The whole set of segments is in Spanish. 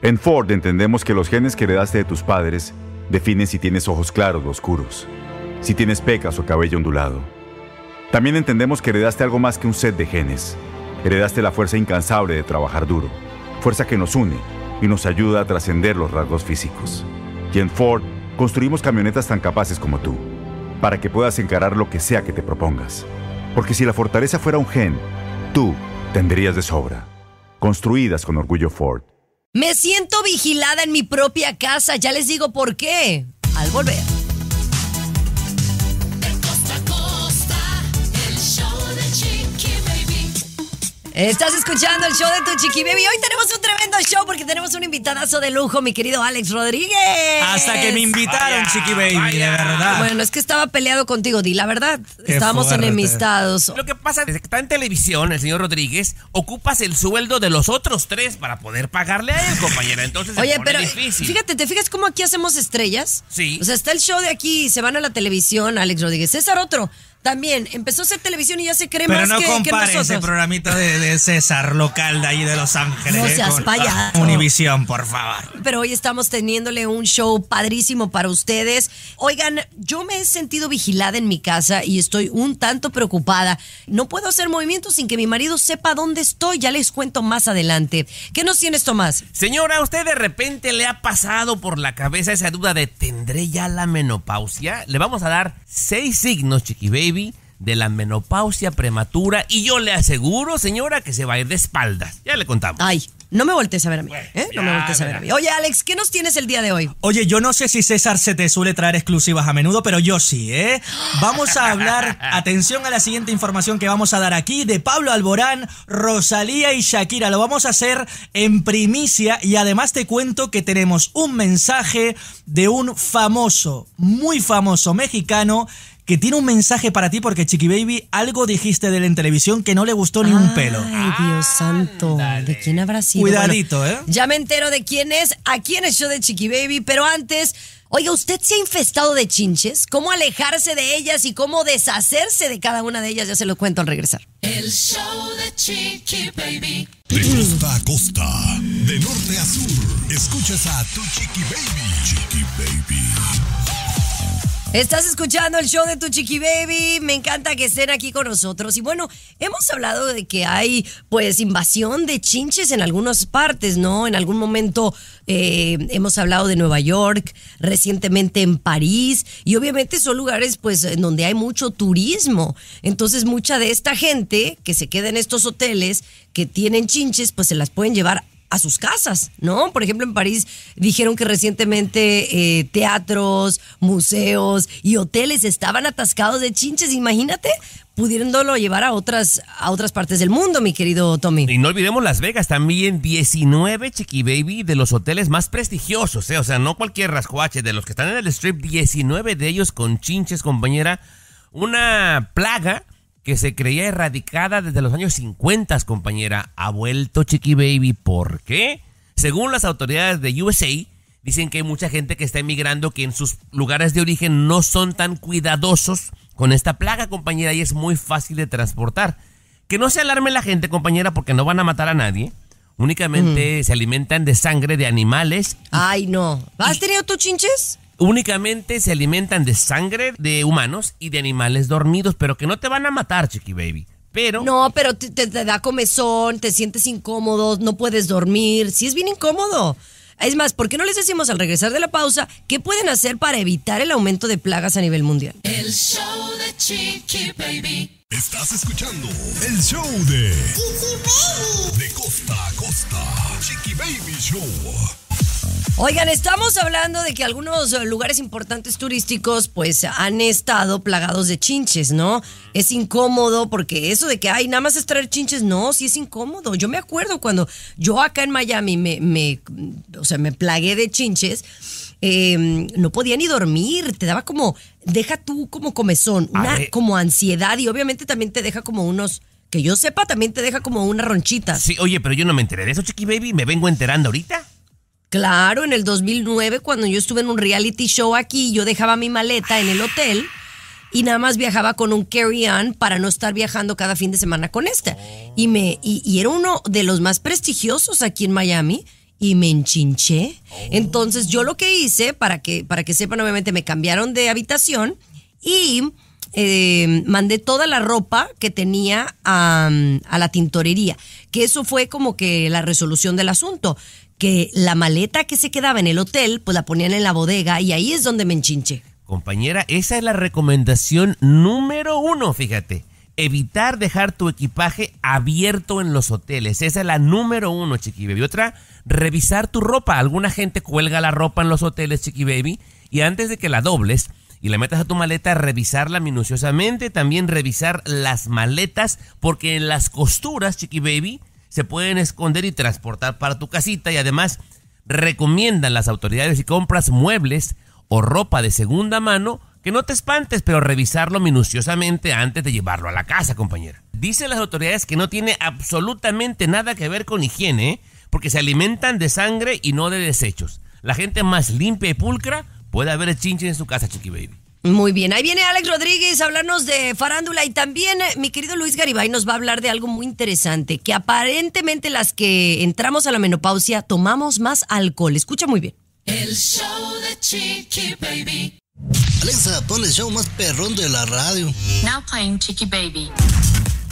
En Ford entendemos que los genes que heredaste de tus padres definen si tienes ojos claros o oscuros, si tienes pecas o cabello ondulado. También entendemos que heredaste algo más que un set de genes. Heredaste la fuerza incansable de trabajar duro, fuerza que nos une y nos ayuda a trascender los rasgos físicos. Y en Ford construimos camionetas tan capaces como tú, para que puedas encarar lo que sea que te propongas. Porque si la fortaleza fuera un gen, tú tendrías de sobra. Construidas con orgullo Ford. Me siento vigilada en mi propia casa, ya les digo por qué. Al volver. Estás escuchando el show de tu chiqui baby. Hoy tenemos un tremendo show porque tenemos un invitadazo de lujo, mi querido Alex Rodríguez. Hasta que me invitaron, chiqui baby, de verdad. Bueno, es que estaba peleado contigo, di la verdad. Estábamos fuerte. enemistados. Lo que pasa es que está en televisión, el señor Rodríguez, ocupas el sueldo de los otros tres para poder pagarle a él, compañera. Entonces se Oye, pone pero difícil. fíjate, ¿te fijas cómo aquí hacemos estrellas? Sí. O sea, está el show de aquí, se van a la televisión, Alex Rodríguez. César otro, también, empezó a hacer televisión y ya se cree Pero más no que, que compare ese nosotros. programita de, de César local de ahí de Los Ángeles. No seas payaso. Univisión, por favor. Pero hoy estamos teniéndole un show padrísimo para ustedes. Oigan, yo me he sentido vigilada en mi casa y estoy un tanto preocupada. No puedo hacer movimientos sin que mi marido sepa dónde estoy. Ya les cuento más adelante. ¿Qué nos tienes, Tomás? Señora, ¿a usted de repente le ha pasado por la cabeza esa duda de ¿tendré ya la menopausia? Le vamos a dar seis signos, chiqui baby, de la menopausia prematura y yo le aseguro, señora, que se va a ir de espaldas. Ya le contamos. Ay, no me voltees a ver a mí. ¿eh? No me voltees a ver a mí. Oye, Alex, ¿qué nos tienes el día de hoy? Oye, yo no sé si César se te suele traer exclusivas a menudo, pero yo sí, ¿eh? Vamos a hablar, atención a la siguiente información que vamos a dar aquí, de Pablo Alborán, Rosalía y Shakira. Lo vamos a hacer en primicia y además te cuento que tenemos un mensaje de un famoso, muy famoso mexicano que tiene un mensaje para ti porque Chiqui Baby algo dijiste de él en televisión que no le gustó ni un pelo. Ay, Dios santo. ¿De quién habrá sido? Cuidadito, ¿eh? Ya me entero de quién es aquí en el show de Chiqui Baby, pero antes, oiga, ¿usted se ha infestado de chinches? ¿Cómo alejarse de ellas y cómo deshacerse de cada una de ellas? Ya se lo cuento al regresar. El show de Chiqui Baby. De costa a costa, de norte a sur, escuchas a tu chiqui baby. Chiqui baby. Estás escuchando el show de tu chiqui baby. Me encanta que estén aquí con nosotros. Y bueno, hemos hablado de que hay pues invasión de chinches en algunas partes, ¿no? En algún momento eh, hemos hablado de Nueva York, recientemente en París. Y obviamente son lugares pues en donde hay mucho turismo. Entonces mucha de esta gente que se queda en estos hoteles que tienen chinches pues se las pueden llevar a sus casas, ¿no? Por ejemplo, en París dijeron que recientemente eh, teatros, museos y hoteles estaban atascados de chinches. Imagínate pudiéndolo llevar a otras, a otras partes del mundo, mi querido Tommy. Y no olvidemos Las Vegas, también 19 Chiqui Baby de los hoteles más prestigiosos, ¿eh? o sea, no cualquier rascuache, de los que están en el strip, 19 de ellos con chinches, compañera. Una plaga que se creía erradicada desde los años 50, compañera, ha vuelto Chiqui Baby. ¿Por qué? Según las autoridades de USA, dicen que hay mucha gente que está emigrando que en sus lugares de origen no son tan cuidadosos con esta plaga, compañera, y es muy fácil de transportar. Que no se alarme la gente, compañera, porque no van a matar a nadie. Únicamente se alimentan de sangre de animales. Ay, no. ¿Has tenido tus chinches? Únicamente se alimentan de sangre de humanos y de animales dormidos, pero que no te van a matar, Chiqui Baby. Pero No, pero te, da comezón, te sientes incómodo, no puedes dormir. Sí, es bien incómodo. Es más, ¿por qué no les decimos al regresar de la pausa qué pueden hacer para evitar el aumento de plagas a nivel mundial? El show de Chiqui Baby. Estás escuchando el show de Chiqui Baby. De costa a costa, Chiqui Baby Show. Oigan, estamos hablando de que algunos lugares importantes turísticos pues han estado plagados de chinches, ¿no? Es incómodo porque eso de que, ay, nada más es traer chinches, no, sí es incómodo. Yo me acuerdo cuando yo acá en Miami me, me o sea, me plagué de chinches, eh, no podía ni dormir, te daba como, deja tú como comezón, una como ansiedad y obviamente también te deja como unos, que yo sepa, también te deja como unas ronchitas. sí, oye, pero yo no me enteré de eso, Chiqui Baby. Me vengo enterando ahorita. Claro, en el 2009, cuando yo estuve en un reality show aquí, yo dejaba mi maleta en el hotel y nada más viajaba con un carry-on para no estar viajando cada fin de semana con esta. Y, me, y, era uno de los más prestigiosos aquí en Miami y me enchinché. Entonces yo lo que hice, para que, para que sepan, obviamente me cambiaron de habitación y eh, mandé toda la ropa que tenía a, a la tintorería, que eso fue como que la resolución del asunto, que la maleta que se quedaba en el hotel, pues la ponían en la bodega y ahí es donde me enchinché. Compañera, esa es la recomendación número uno, fíjate. Evitar dejar tu equipaje abierto en los hoteles. Esa es la número uno, Chiqui Baby. Otra, revisar tu ropa. Alguna gente cuelga la ropa en los hoteles, Chiqui Baby. Y antes de que la dobles y la metas a tu maleta, revisarla minuciosamente. También revisar las maletas, porque en las costuras, Chiqui Baby, se pueden esconder y transportar para tu casita. Y además, recomiendan las autoridades si compras muebles o ropa de segunda mano que no te espantes, pero revisarlo minuciosamente antes de llevarlo a la casa, compañera. Dicen las autoridades que no tiene absolutamente nada que ver con higiene, ¿eh? porque se alimentan de sangre y no de desechos. La gente más limpia y pulcra puede haber chinches en su casa, Chiqui Baby. Muy bien, ahí viene Alex Rodríguez a hablarnos de farándula y también eh, mi querido Luis Garibay nos va a hablar de algo muy interesante, que aparentemente las que entramos a la menopausia tomamos más alcohol. Escucha muy bien. El show de Chiqui Baby. Alexa, pon el show más perrón de la radio. Now playing Chicky Baby.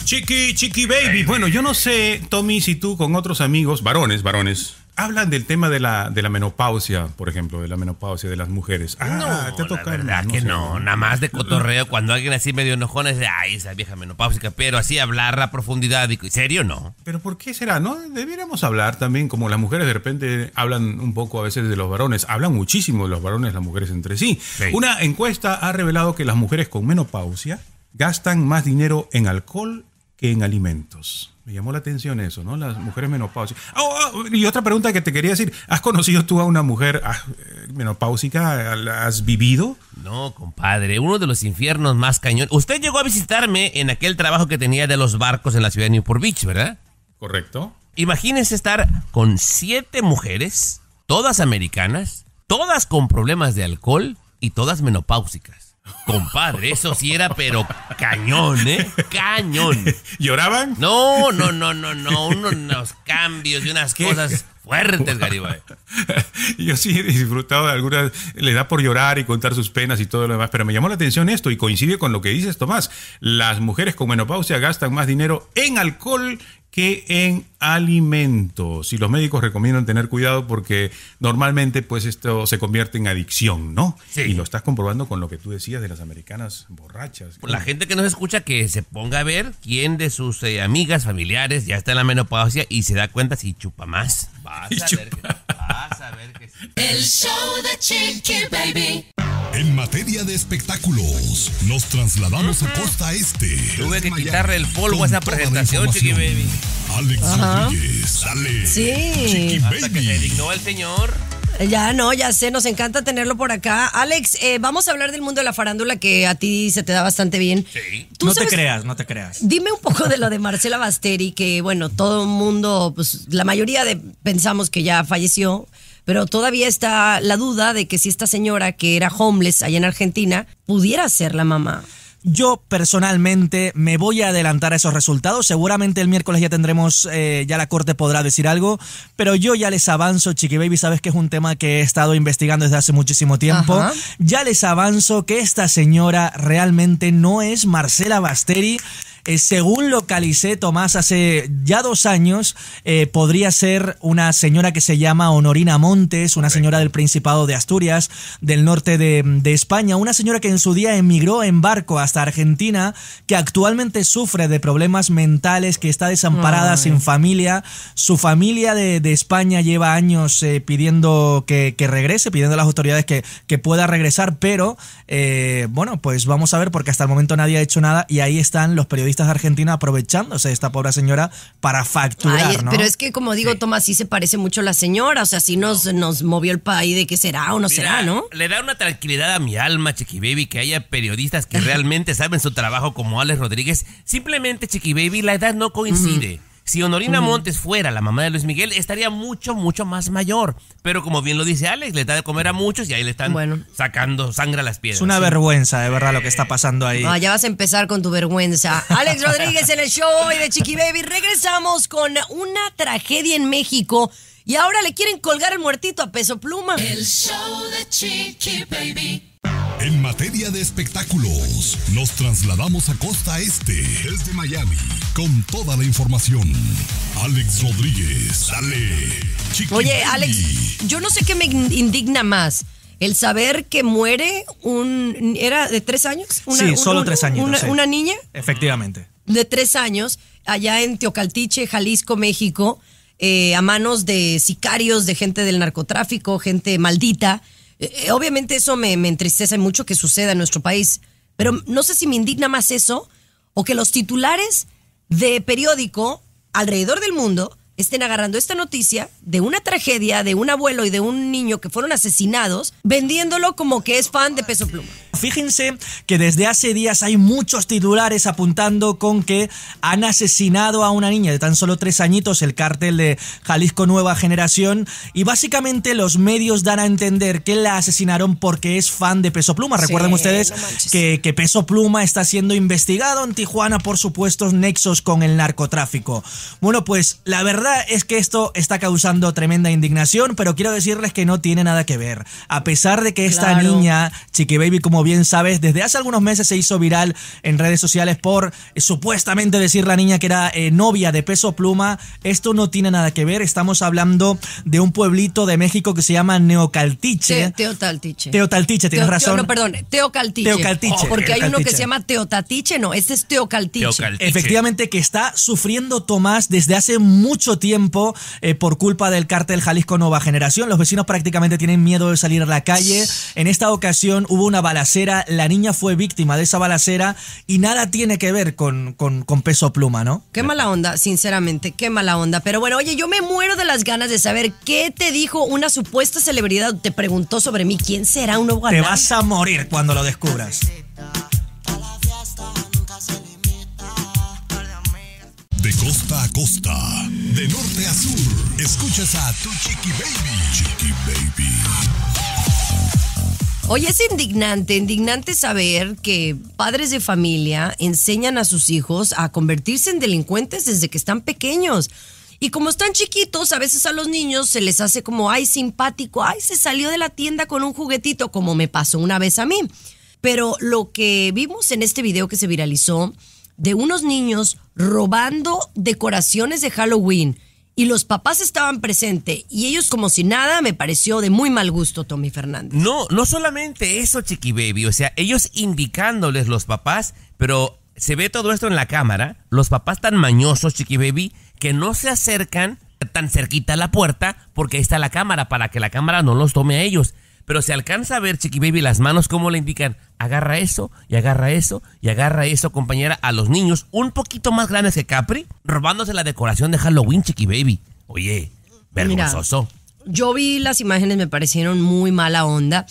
Chiqui, chiqui baby. Bueno, yo no sé, Tommy, si tú con otros amigos, varones, varones, hablan del tema de la, de la menopausia, por ejemplo, de la menopausia de las mujeres. Ah, te la toca. verdad que no, nada más de cotorreo. Cuando alguien así medio enojón es de, ay, esa vieja menopáusica, pero así hablar a profundidad, y serio no. Pero ¿por qué será? ¿No? Debiéramos hablar también, como las mujeres de repente hablan un poco a veces de los varones, hablan muchísimo de los varones, las mujeres entre sí. Sí. Una encuesta ha revelado que las mujeres con menopausia gastan más dinero en alcohol que en alimentos. Me llamó la atención eso, ¿no? Las mujeres menopáusicas. Oh, oh, y otra pregunta que te quería decir, ¿has conocido tú a una mujer ah, eh, menopáusica? ¿La ¿Has vivido? No, compadre, uno de los infiernos más cañón. Usted llegó a visitarme en aquel trabajo que tenía de los barcos en la ciudad de Newport Beach, ¿verdad? ¿Correcto? Imagínense estar con siete mujeres, todas americanas, todas con problemas de alcohol y todas menopáusicas. Compadre, eso sí era, pero cañón, ¿eh? Cañón. ¿Lloraban? No, no, no, no, no. Unos, unos cambios y unas ¿Qué? cosas fuertes, Garibay. Yo sí he disfrutado de algunas, le da por llorar y contar sus penas y todo lo demás, pero me llamó la atención esto y coincide con lo que dices, Tomás. Las mujeres con menopausia gastan más dinero en alcohol que en alimentos. Y los médicos recomiendan tener cuidado porque normalmente pues esto se convierte en adicción, ¿no? Sí. Y lo estás comprobando con lo que tú decías de las americanas borrachas. La gente que nos escucha que se ponga a ver quién de sus eh, amigas, familiares ya está en la menopausia y se da cuenta si chupa más. Vas a ver que, vas a ver que sí. El show de Chiqui Baby. En materia de espectáculos, nos trasladamos a Costa Este. Tuve que quitarle el polvo a esa presentación, Chiqui. Baby. Alex Rodríguez, dale. Sí. Chiqui Hasta que se Baby. dignó el señor. Ya no, ya sé, nos encanta tenerlo por acá. Alex, eh, vamos a hablar del mundo de la farándula que a ti se te da bastante bien. Sí. ¿Tú No te creas, no te creas. Dime un poco de lo de Marcela Basteri, que bueno, todo el mundo, pues la mayoría de pensamos que ya falleció, pero todavía está la duda de que si esta señora que era homeless allá en Argentina pudiera ser la mamá. Yo personalmente me voy a adelantar a esos resultados. Seguramente el miércoles ya tendremos, eh, ya la corte podrá decir algo, pero yo ya les avanzo, Chiqui Baby, sabes que es un tema que he estado investigando desde hace muchísimo tiempo. Ajá. Ya les avanzo que esta señora realmente no es Marcela Basteri. Eh, según localicé, Tomás, hace ya dos años, eh, podría ser una señora que se llama Honorina Montes, una señora del Principado de Asturias, del norte de, de España, una señora que en su día emigró en barco hasta Argentina, que actualmente sufre de problemas mentales, que está desamparada, sin familia. Su familia de, de España lleva años eh, pidiendo que, que regrese, pidiendo a las autoridades que, que pueda regresar, pero eh, bueno, pues vamos a ver, porque hasta el momento nadie ha hecho nada y ahí están los periodistas de Argentina aprovechándose de esta pobre señora para facturar, Ay, ¿no? Pero es que como digo, Tomás, sí se parece mucho a la señora, o sea, sí nos, nos movió el país de que será o no será, ¿no? Le da una tranquilidad a mi alma, Chiqui Baby, que haya periodistas que realmente saben su trabajo como Alex Rodríguez. Simplemente, Chiqui Baby, la edad no coincide. Si Honorina Montes fuera la mamá de Luis Miguel, estaría mucho, mucho más mayor. Pero como bien lo dice Alex, le da de comer a muchos y ahí le están Bueno. sacando sangre a las piedras. Es una vergüenza, de verdad, lo que está pasando ahí. Ah, ya vas a empezar con tu vergüenza. Alex Rodríguez en el show hoy de Chiqui Baby. Regresamos con una tragedia en México y ahora le quieren colgar el muertito a peso pluma. El show de Chiqui Baby. En materia de espectáculos, nos trasladamos a Costa Este, desde Miami, con toda la información. Alex Rodríguez, dale. Chiqui Oye. Alex, yo no sé qué me in- indigna más. El saber que muere un... ¿Era de tres años? sí, solo tres años. Una, una niña Efectivamente. de tres años allá en Teocaltiche, Jalisco, México, eh, a manos de sicarios, de gente del narcotráfico, gente maldita. Eh, eh, obviamente eso me, me entristece mucho que suceda en nuestro país, pero no sé si me indigna más eso o que los titulares de periódico alrededor del mundo estén agarrando esta noticia de una tragedia de un abuelo y de un niño que fueron asesinados, vendiéndolo como que es fan de Peso Pluma. Fíjense que desde hace días hay muchos titulares apuntando con que han asesinado a una niña de tan solo tres añitos, el cártel de Jalisco Nueva Generación, y básicamente los medios dan a entender que la asesinaron porque es fan de Peso Pluma. Recuerden Sí, ustedes no que, que Peso Pluma está siendo investigado en Tijuana por supuestos nexos con el narcotráfico. Bueno, pues la verdad es que esto está causando tremenda indignación, pero quiero decirles que no tiene nada que ver. A pesar de que esta Claro. niña, Chiqui Baby, como bien sabes, desde hace algunos meses se hizo viral en redes sociales por eh, supuestamente decir la niña que era eh, novia de Peso Pluma. Esto no tiene nada que ver. Estamos hablando de un pueblito de México que se llama Neocaltiche. Te- Teotaltiche. Teotaltiche, tienes Teo- razón. Teo- no, perdón, Teocaltiche. Teocaltiche. Oh, porque hay uno que se llama Teotatiche, no, este es Teocaltiche. Teocaltiche. Efectivamente que está sufriendo Tomás desde hace mucho tiempo eh, por culpa del cártel Jalisco Nueva Generación. Los vecinos prácticamente tienen miedo de salir a la calle. En esta ocasión hubo una balacera, la niña fue víctima de esa balacera y nada tiene que ver con, con, con peso pluma, ¿no? Qué mala onda, sinceramente, qué mala onda. Pero bueno, oye, yo me muero de las ganas de saber qué te dijo una supuesta celebridad. Te preguntó sobre mí, ¿quién será un nuevo Te galán? vas a morir cuando lo descubras. De costa a costa, de norte a sur, escuchas a tu Chiqui Baby. Chiqui Baby. Oye, es indignante, indignante saber que padres de familia enseñan a sus hijos a convertirse en delincuentes desde que están pequeños. Y como están chiquitos, a veces a los niños se les hace como, ay, simpático, ay, se salió de la tienda con un juguetito, como me pasó una vez a mí. Pero lo que vimos en este video que se viralizó de unos niños robando decoraciones de Halloween y los papás estaban presentes y ellos como si nada, me pareció de muy mal gusto, Tommy Fernández. No, no solamente eso, Chiqui Baby. O sea, ellos indicándoles los papás, pero se ve todo esto en la cámara. Los papás tan mañosos, Chiqui Baby, que no se acercan tan cerquita a la puerta porque ahí está la cámara para que la cámara no los tome a ellos. Pero se alcanza a ver, Chiqui Baby, las manos como le indican, agarra eso y agarra eso y agarra eso, compañera, a los niños un poquito más grandes que Capri, robándose la decoración de Halloween, Chiqui Baby. Oye, vergonzoso. Yo vi las imágenes, me parecieron muy mala onda.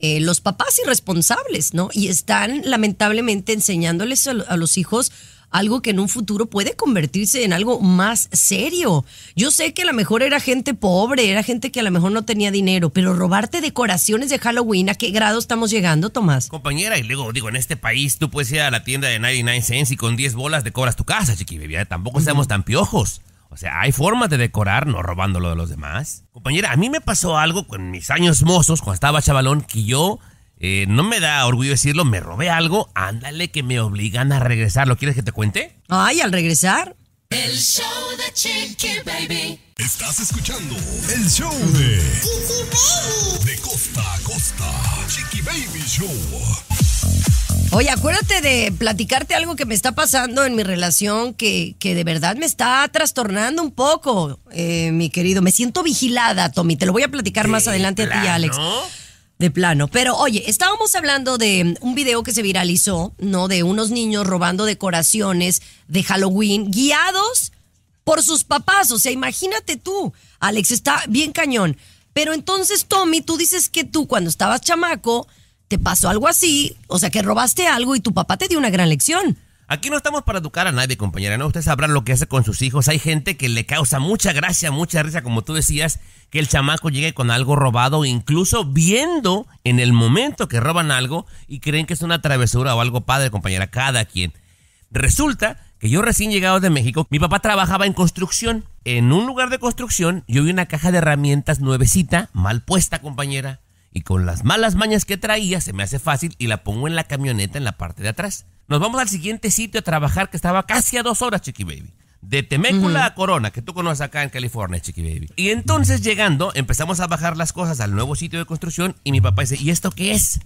Eh, los papás irresponsables, ¿no? Y están lamentablemente enseñándoles a, lo- a los hijos algo que en un futuro puede convertirse en algo más serio. Yo sé que a lo mejor era gente pobre, era gente que a lo mejor no tenía dinero, pero robarte decoraciones de Halloween, ¿a qué grado estamos llegando, Tomás? Compañera, y luego digo, en este país tú puedes ir a la tienda de 99 cents y con 10 bolas decoras tu casa, chiqui baby, ¿eh? Tampoco seamos tan piojos. O sea, hay formas de decorar, no robando lo de los demás. Compañera, a mí me pasó algo con mis años mozos, cuando estaba chavalón, que yo, eh, no me da orgullo decirlo, me robé algo, ándale que me obligan a regresar. ¿Lo quieres que te cuente? Ay, al regresar. El show de Chiqui Baby. Estás escuchando el show de Chiqui Baby. De costa a costa, Chiqui Baby Show. Oye, acuérdate de platicarte algo que me está pasando en mi relación que, que de verdad me está trastornando un poco, eh, mi querido. Me siento vigilada, Tommy. Te lo voy a platicar más adelante a ti, Alex. De plano. Pero oye, estábamos hablando de un video que se viralizó, ¿no? De unos niños robando decoraciones de Halloween guiados por sus papás. O sea, imagínate tú, Alex, está bien cañón. Pero entonces, Tommy, tú dices que tú cuando estabas chamaco te pasó algo así, o sea, que robaste algo y tu papá te dio una gran lección. Aquí no estamos para educar a nadie, compañera, ¿no? Usted sabrá lo que hace con sus hijos. Hay gente que le causa mucha gracia, mucha risa, como tú decías, que el chamaco llegue con algo robado, incluso viendo en el momento que roban algo y creen que es una travesura o algo padre, compañera, cada quien. Resulta que yo recién llegado de México, mi papá trabajaba en construcción. En un lugar de construcción yo vi una caja de herramientas nuevecita, mal puesta compañera, y con las malas mañas que traía se me hace fácil y la pongo en la camioneta en la parte de atrás. Nos vamos al siguiente sitio a trabajar que estaba casi a dos horas, Chiqui Baby. De Temécula a Corona, que tú conoces acá en California, Chiqui Baby. Y entonces llegando, empezamos a bajar las cosas al nuevo sitio de construcción y mi papá dice, ¿y esto qué es?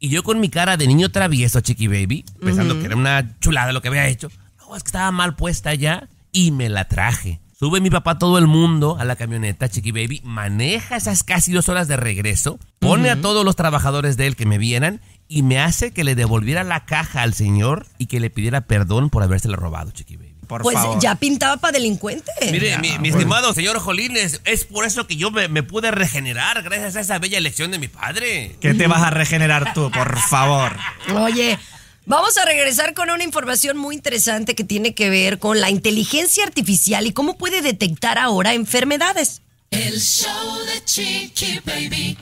Y yo con mi cara de niño travieso, Chiqui Baby, pensando que era una chulada lo que había hecho. No, es que estaba mal puesta ya y me la traje. Sube mi papá todo el mundo a la camioneta, Chiqui Baby, maneja esas casi dos horas de regreso, pone a todos los trabajadores de él que me vieran y me hace que le devolviera la caja al señor y que le pidiera perdón por habérsela robado, Chiqui Baby. Por Pues favor. ya pintaba para delincuente. Mire, mi, mi estimado señor Jolines, es por eso que yo me, me pude regenerar gracias a esa bella elección de mi padre. ¿Qué te vas a regenerar tú, por favor? Oye, vamos a regresar con una información muy interesante que tiene que ver con la inteligencia artificial y cómo puede detectar ahora enfermedades. El show de Chiqui Baby.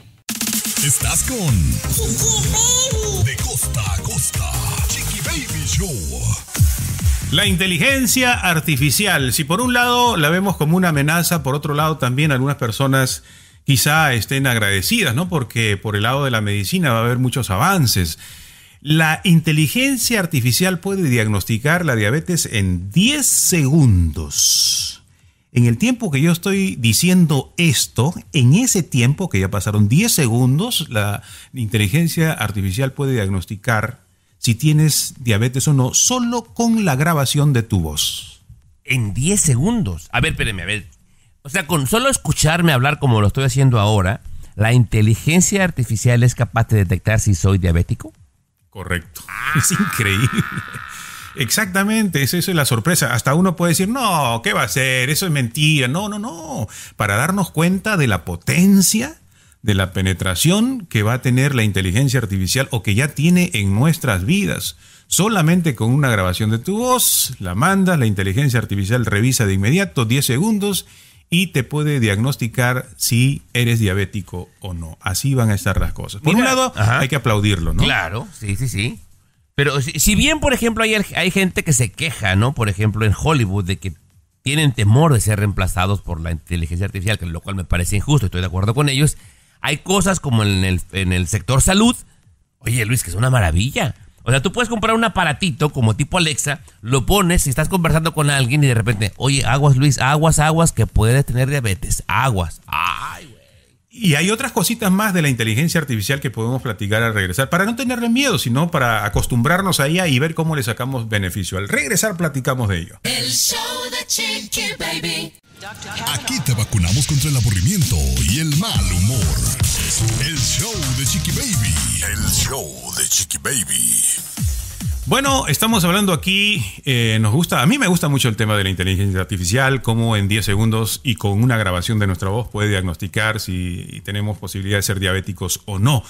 Estás con De costa a costa. Chiqui Baby Show. La inteligencia artificial, si por un lado la vemos como una amenaza, por otro lado también algunas personas quizá estén agradecidas, ¿no? Porque por el lado de la medicina va a haber muchos avances. La inteligencia artificial puede diagnosticar la diabetes en 10 segundos. En el tiempo que yo estoy diciendo esto, en ese tiempo que ya pasaron 10 segundos, la inteligencia artificial puede diagnosticar si tienes diabetes o no, solo con la grabación de tu voz. En 10 segundos. A ver, espéreme, a ver. O sea, con solo escucharme hablar como lo estoy haciendo ahora, ¿la inteligencia artificial es capaz de detectar si soy diabético? Correcto. Es increíble. Exactamente, eso es la sorpresa. Hasta uno puede decir, no, ¿qué va a ser? Eso es mentira. No, no, no. Para darnos cuenta de la potencia, de la penetración que va a tener la inteligencia artificial o que ya tiene en nuestras vidas. Solamente con una grabación de tu voz, la mandas, la inteligencia artificial revisa de inmediato 10 segundos y te puede diagnosticar si eres diabético o no. Así van a estar las cosas. Por Mira, un lado, ajá. hay que aplaudirlo, ¿no? Claro, sí, sí, sí. Pero si, bien, por ejemplo, hay, hay gente que se queja, ¿no? Por ejemplo, en Hollywood, de que tienen temor de ser reemplazados por la inteligencia artificial, lo cual me parece injusto, estoy de acuerdo con ellos. Hay cosas como en el, en el sector salud, oye Luis, que es una maravilla. O sea, tú puedes comprar un aparatito como tipo Alexa, lo pones y estás conversando con alguien y de repente, oye, aguas Luis, aguas, aguas, que puedes tener diabetes, aguas. Ay. Y hay otras cositas más de la inteligencia artificial que podemos platicar al regresar, para no tenerle miedo, sino para acostumbrarnos a ella y ver cómo le sacamos beneficio. Al regresar platicamos de ello. El show de Chiqui Baby. Aquí te vacunamos contra el aburrimiento y el mal humor. El show de Chiqui Baby. El show de Chiqui Baby. Bueno, estamos hablando aquí, eh, nos gusta, a mí me gusta mucho el tema de la inteligencia artificial, cómo en 10 segundos y con una grabación de nuestra voz puede diagnosticar si tenemos posibilidad de ser diabéticos o no.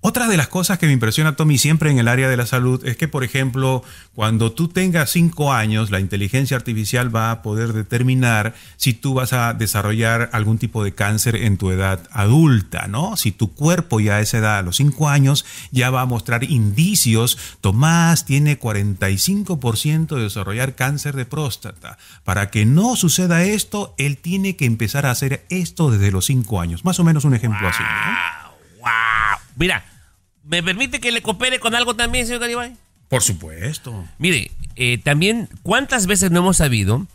Otra de las cosas que me impresiona, Tommy, siempre en el área de la salud es que, por ejemplo, cuando tú tengas 5 años, la inteligencia artificial va a poder determinar si tú vas a desarrollar algún tipo de cáncer en tu edad adulta, ¿no? Si tu cuerpo ya a esa edad, a los 5 años, ya va a mostrar indicios. Tomás tiene 45% de desarrollar cáncer de próstata. Para que no suceda esto, él tiene que empezar a hacer esto desde los 5 años. Más o menos un ejemplo así, ¿no? ¡Wow! Mira, ¿me permite que le coopere con algo también, señor Garibay? Por supuesto. Mire, eh, también, ¿cuántas veces no hemos sabido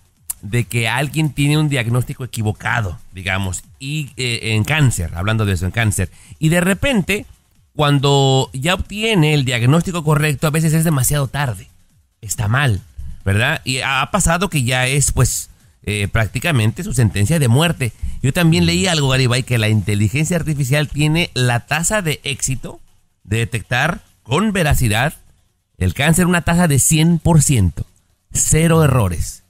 de que alguien tiene un diagnóstico equivocado, digamos, y eh, en cáncer, hablando de eso, en cáncer, y de repente, cuando ya obtiene el diagnóstico correcto, a veces es demasiado tarde, está mal, ¿verdad? Y ha pasado que ya es, pues, eh, prácticamente su sentencia de muerte. Yo también leí algo, Garibay, que la inteligencia artificial tiene la tasa de éxito de detectar con veracidad el cáncer, una tasa de 100%, cero errores.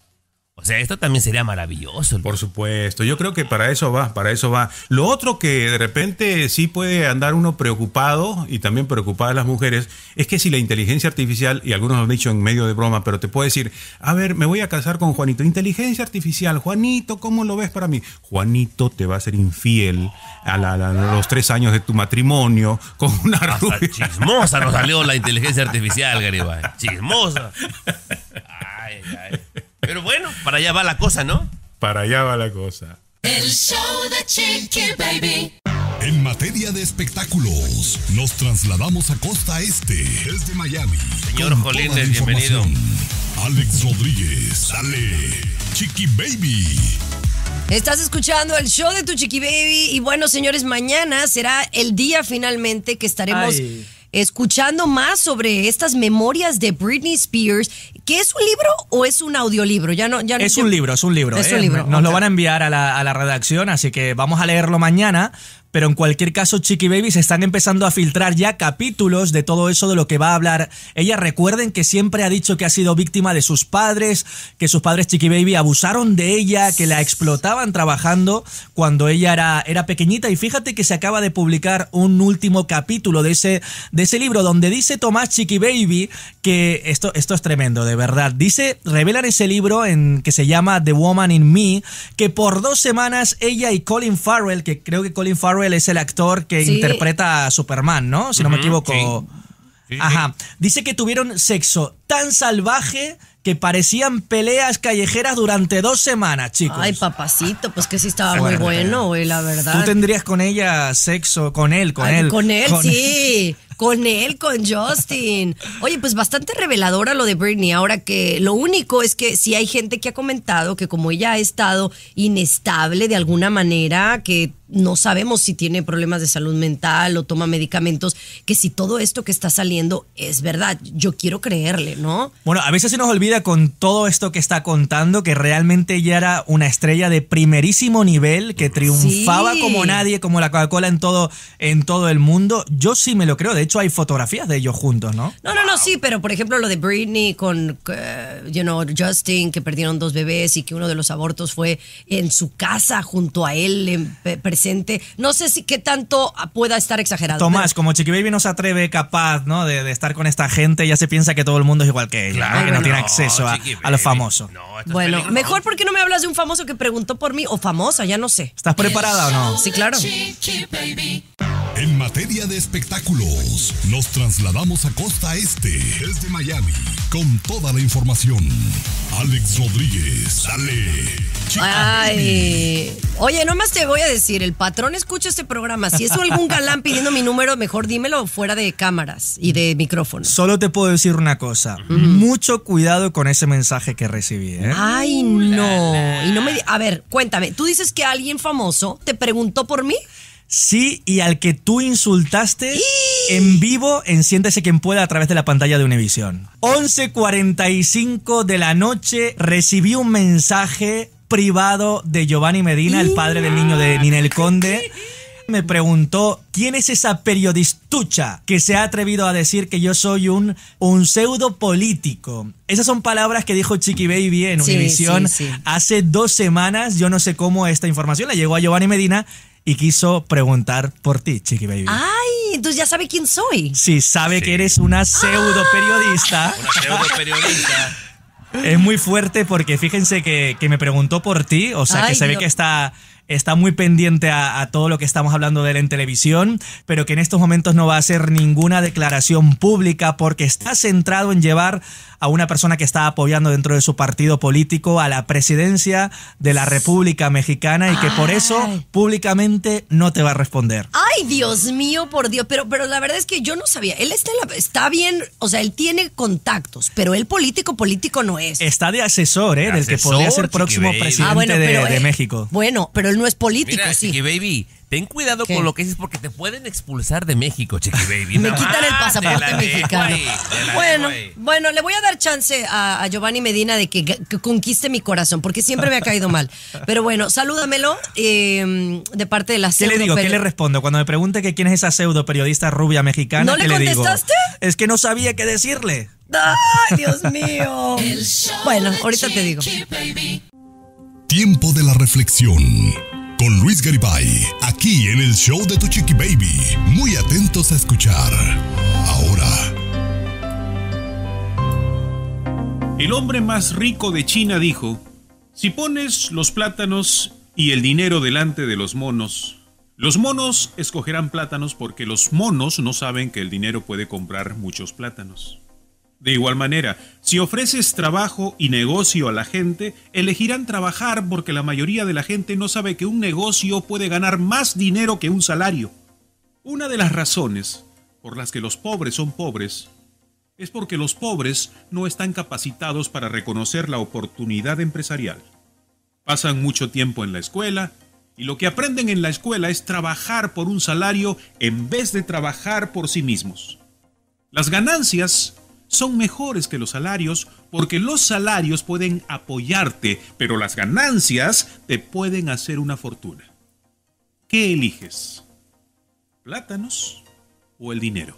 O sea, esto también sería maravilloso. Por supuesto, yo creo que para eso va, para eso va. Lo otro que de repente sí puede andar uno preocupado y también preocupadas las mujeres es que si la inteligencia artificial, y algunos lo han dicho en medio de broma, pero te puede decir, a ver, me voy a casar con Juanito, inteligencia artificial, Juanito, ¿cómo lo ves para mí? Juanito te va a ser infiel a, la- a los tres años de tu matrimonio con una Hasta chismosa nos salió la inteligencia artificial, Garibay. Chismosa. Ay, ay. Pero bueno, para allá va la cosa, ¿no? Para allá va la cosa. El show de Chiqui Baby. En materia de espectáculos, nos trasladamos a costa este, desde Miami. Señor Jolines, bienvenido. información. Alex Rodríguez, dale, Chiqui Baby. Estás escuchando el show de tu chiqui baby y bueno, señores, mañana será el día finalmente que estaremos Ay. escuchando más sobre estas memorias de Britney Spears. ¿Qué es un libro o es un audiolibro? Ya no, ya no- Es yo- un libro, es un libro. Es ¿eh? un libro. Nos lo van a enviar a la, a la redacción, así que vamos a leerlo mañana. Pero en cualquier caso, Chiqui Baby se están empezando a filtrar ya capítulos de todo eso de lo que va a hablar. Ella recuerden que siempre ha dicho que ha sido víctima de sus padres, que sus padres Chiqui Baby abusaron de ella, que la explotaban trabajando cuando ella era, era pequeñita. Y fíjate que se acaba de publicar un último capítulo de ese, de ese libro donde dice Tomás Chiqui Baby que esto, esto es tremendo, de verdad. Dice, revelan ese libro en, que se llama The Woman in Me, que por dos semanas ella y Colin Farrell, que creo que Colin Farrell es el actor que Sí. interpreta a Superman, ¿no? Si no me equivoco. Sí, sí. Ajá. Dice que tuvieron sexo tan salvaje que parecían peleas callejeras durante dos semanas, chicos. Ay, papacito, pues que sí estaba muy bueno, güey, la verdad. Tú tendrías con ella sexo, con él, con Ay, él. Con él, sí. Con él, con Justin. Oye, pues bastante reveladora lo de Britney. Ahora que lo único es que sí hay gente que ha comentado que como ella ha estado inestable de alguna manera, que no sabemos si tiene problemas de salud mental o toma medicamentos, que si todo esto que está saliendo es verdad. Yo quiero creerle, ¿no? Bueno, a veces se nos olvida con todo esto que está contando que realmente ella era una estrella de primerísimo nivel, que triunfaba Sí. como nadie, como la Coca-Cola en todo, en todo el mundo. Yo sí me lo creo. De hecho, hay fotografías de ellos juntos, ¿no? No, no, no, sí, pero por ejemplo lo de Britney con, you know, Justin, que perdieron dos bebés y que uno de los abortos fue en su casa junto a él No sé si qué tanto pueda estar exagerado. Tomás, pero- como Chiqui Baby no se atreve capaz, ¿no? De, de estar con esta gente, ya se piensa que todo el mundo es igual que ella, Claro, ¿no? que no, no, tiene acceso a, a lo Baby. famoso. No, esto es bueno, peligroso. mejor porque no me hablas de un famoso que preguntó por mí o famosa, ya no sé. ¿Estás preparada o no? Sí, claro. Chiqui Baby. En materia de espectáculos, nos trasladamos a costa este, desde Miami, con toda la información. Alex Rodríguez, dale, Baby. Ay, oye, nomás te voy a decir, el patrón escucha este programa. Si es algún galán pidiendo mi número, mejor dímelo fuera de cámaras y de micrófonos. Solo te puedo decir una cosa. Mucho cuidado con ese mensaje que recibí, ¿eh? Ay, no. Y no me. A ver, cuéntame. Tú dices que alguien famoso te preguntó por mí. Sí, y al que tú insultaste en vivo en Siéntese quien pueda a través de la pantalla de Univisión. 11.45 de la noche recibí un mensaje privado de Giovanni Medina, el padre del niño de Ninel Conde. Me preguntó quién es esa periodistucha que se ha atrevido a decir que yo soy un, un pseudo político. Esas son palabras que dijo Chiqui Baby en Sí, Univisión sí, sí. hace dos semanas. Yo no sé cómo esta información le llegó a Giovanni Medina y quiso preguntar por ti, Chiqui Baby. Ay, entonces ya sabe quién soy. Si sabe que eres una pseudo periodista, Una pseudo periodista. es muy fuerte porque fíjense que, que me preguntó por ti, o sea que se ve que está, está muy pendiente a, a todo lo que estamos hablando de él en televisión, pero que en estos momentos no va a hacer ninguna declaración pública porque está centrado en llevar a una persona que está apoyando dentro de su partido político a la presidencia de la República Mexicana y que por eso públicamente no te va a responder. Ay, Dios mío, por Dios. Pero, pero la verdad es que yo no sabía. Él está, en la- está bien, o sea, él tiene contactos, pero él político, político no es. Está de asesor, ¿eh? De del que podría ser próximo presidente Ah, bueno, de, pero, de eh, México. Bueno, pero él no es político, Mira, sí. Chiqui Baby, ten cuidado ¿Qué? con lo que dices porque te pueden expulsar de México, Chiqui Baby. Me No, quitan el pasaporte mexicano. Bueno, bueno, le voy a dar chance a, a Giovanni Medina de que, que conquiste mi corazón, porque siempre me ha caído mal. Pero bueno, salúdamelo eh, de parte de la ¿Qué le digo? ¿Qué le respondo? Cuando me pregunte que quién es esa pseudo periodista rubia mexicana, ¿No ¿qué le le digo? contestaste? Es que no sabía qué decirle. ¡Ay, Dios mío! El show Bueno, ahorita te digo. Tiempo de la reflexión. Con Luis Garibay, aquí en el show de tu chiqui baby. Muy atentos a escuchar. Ahora, El hombre más rico de China dijo, si pones los plátanos y el dinero delante de los monos, los monos escogerán plátanos porque los monos no saben que el dinero puede comprar muchos plátanos. De igual manera, si ofreces trabajo y negocio a la gente, elegirán trabajar porque la mayoría de la gente no sabe que un negocio puede ganar más dinero que un salario. Una de las razones por las que los pobres son pobres es porque los pobres no están capacitados para reconocer la oportunidad empresarial. Pasan mucho tiempo en la escuela y lo que aprenden en la escuela es trabajar por un salario en vez de trabajar por sí mismos. Las ganancias son mejores que los salarios porque los salarios pueden apoyarte, pero las ganancias te pueden hacer una fortuna. ¿Qué eliges? ¿Plátanos o el dinero?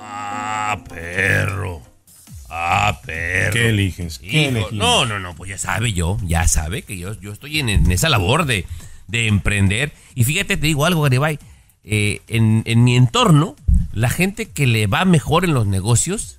Ah, perro. Ah, perro. ¿Qué eliges? ¿Qué elegimos? no, no, no, pues ya sabe yo, ya sabe que yo, yo estoy en, en esa labor de, de emprender. Y fíjate, te digo algo, Garibay. eh, en, en mi entorno, la gente que le va mejor en los negocios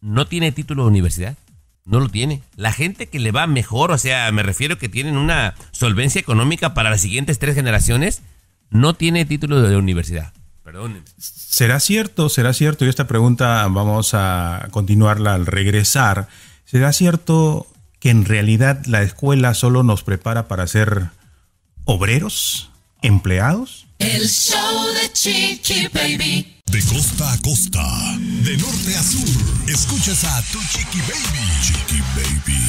no tiene título de universidad. No lo tiene. La gente que le va mejor, o sea, me refiero que tienen una solvencia económica para las siguientes tres generaciones, no tiene título de universidad. Perdónenme. ¿Será cierto? ¿Será cierto? Y esta pregunta vamos a continuarla al regresar. ¿Será cierto que en realidad la escuela solo nos prepara para ser obreros? ¿Empleados? El show de Chiqui Baby. De costa a costa, de norte a sur, escuchas a tu chiqui baby. Chiqui baby.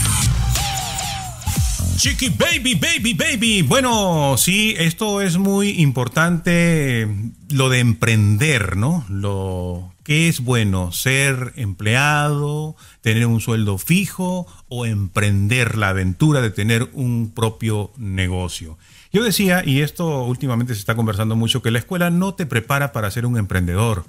Chiqui baby, baby, baby. Bueno, sí, esto es muy importante, lo de emprender, ¿no? Lo que es bueno, ser empleado, tener un sueldo fijo o emprender la aventura de tener un propio negocio. Yo decía, y esto últimamente se está conversando mucho, que la escuela no te prepara para ser un emprendedor.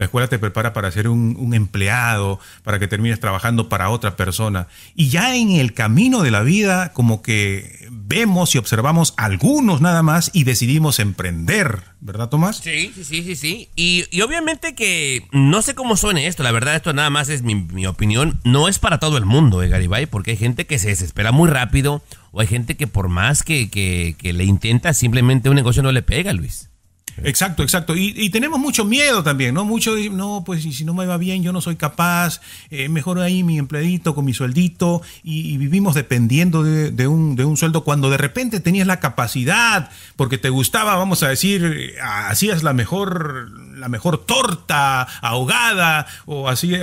La escuela te prepara para ser un, empleado, para que termines trabajando para otra persona. Y ya en el camino de la vida, como que vemos y observamos algunos nada más y decidimos emprender, ¿verdad, Tomás? Sí, sí, sí, sí, sí. Y, y obviamente que no sé cómo suene esto, la verdad, esto nada más es mi, mi opinión. No es para todo el mundo, eh, Garibay, porque hay gente que se desespera muy rápido o hay gente que por más que, que, que le intenta, simplemente un negocio no le pega, Luis. Exacto, exacto. Y, y, tenemos mucho miedo también, ¿no? Mucho, no, pues si no me va bien, yo no soy capaz, eh, mejor ahí mi empleadito con mi sueldito y, y vivimos dependiendo de, de, un, de un sueldo cuando de repente tenías la capacidad, porque te gustaba, vamos a decir, hacías la mejor, la mejor torta ahogada o así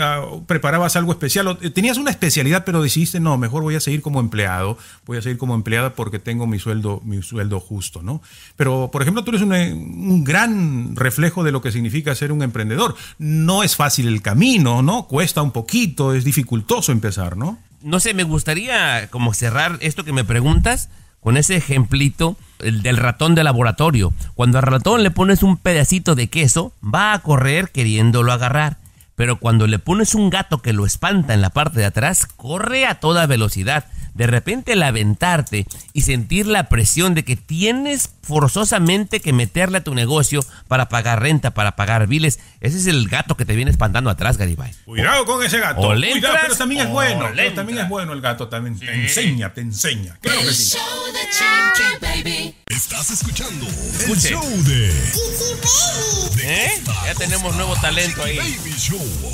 preparabas algo especial, o, tenías una especialidad, pero decidiste, no, mejor voy a seguir como empleado, voy a seguir como empleada porque tengo mi sueldo, mi sueldo justo, ¿no? Pero, por ejemplo, tú eres un, un gran reflejo de lo que significa ser un emprendedor. No es fácil el camino, ¿no? Cuesta un poquito, es dificultoso empezar, ¿no? No sé, me gustaría como cerrar esto que me preguntas con ese ejemplito el del ratón de laboratorio. Cuando al ratón le pones un pedacito de queso, va a correr queriéndolo agarrar. Pero cuando le pones un gato que lo espanta en la parte de atrás, corre a toda velocidad. De repente el aventarte y sentir la presión de que tienes forzosamente que meterle a tu negocio para pagar renta, para pagar biles, ese es el gato que te viene espantando atrás, Garibay. Cuidado con ese gato. O Cuidado, entras, pero también es bueno. Pero también es bueno el gato, también te enseña, te enseña. Claro que sí. Chiqui Baby. Estás escuchando el Escuche. show de ¿Eh? Ya tenemos nuevo talento ahí.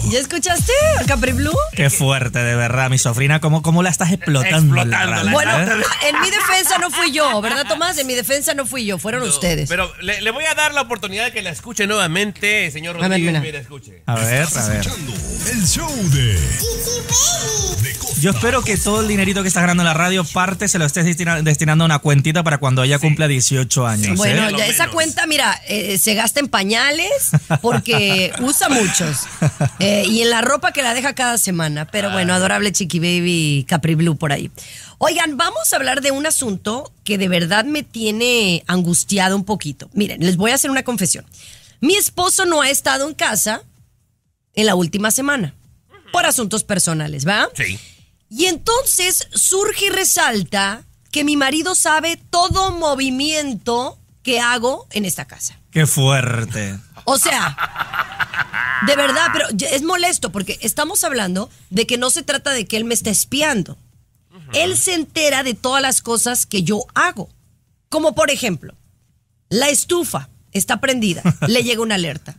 ¿Ya escuchaste a Capri Blue? Qué fuerte, de verdad, mi sobrina. ¿Cómo, cómo la estás explotando? la Bueno, eh? en mi defensa no fui yo, ¿verdad, Tomás? En mi defensa no fui yo, fueron ustedes. Pero le, le voy a dar la oportunidad de que la escuche nuevamente, señor A ver, Rodríguez. mira. Mira, escuche. A ver, Estás a ver. escuchando el show de Yo espero que todo el dinerito que estás ganando en la radio, parte se lo estés destina- destinando a una cuentita para cuando ella cumpla 18 años. Bueno, ¿eh? ya esa cuenta, mira, eh, se gasta en pañales porque usa muchos. Eh, y en la ropa que la deja cada semana. Pero bueno, adorable Chiqui Baby Capri Blue por ahí. Oigan, vamos a hablar de un asunto que de verdad me tiene angustiado un poquito. Miren, les voy a hacer una confesión. Mi esposo no ha estado en casa en la última semana por asuntos personales, ¿va? Sí. Y entonces surge y resalta que mi marido sabe todo movimiento que hago en esta casa. Qué fuerte. O sea, de verdad, pero es molesto porque estamos hablando de que no se trata de que él me está espiando. Él se entera de todas las cosas que yo hago. Como por ejemplo, la estufa está prendida, le llega una alerta.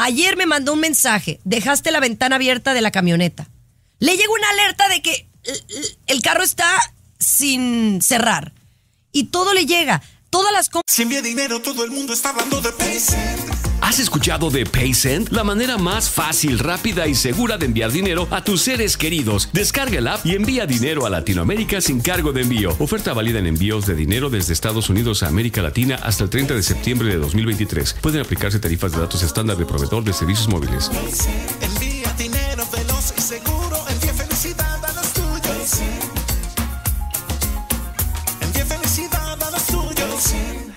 Ayer me mandó un mensaje, dejaste la ventana abierta de la camioneta. Le llegó una alerta de que el- carro está sin cerrar. Y todo le llega. Todas las. Si envía dinero, todo el mundo está hablando de PaySend. ¿Has escuchado de PaySend? La manera más fácil, rápida y segura de enviar dinero a tus seres queridos. Descarga el app y envía dinero a Latinoamérica sin cargo de envío. Oferta válida en envíos de dinero desde Estados Unidos a América Latina hasta el 30 de septiembre de 2023. Pueden aplicarse tarifas de datos estándar de proveedor de servicios móviles. Envía dinero veloz y seguro. Envía felicidad a los tuyos. Envía felicidad a los tuyos.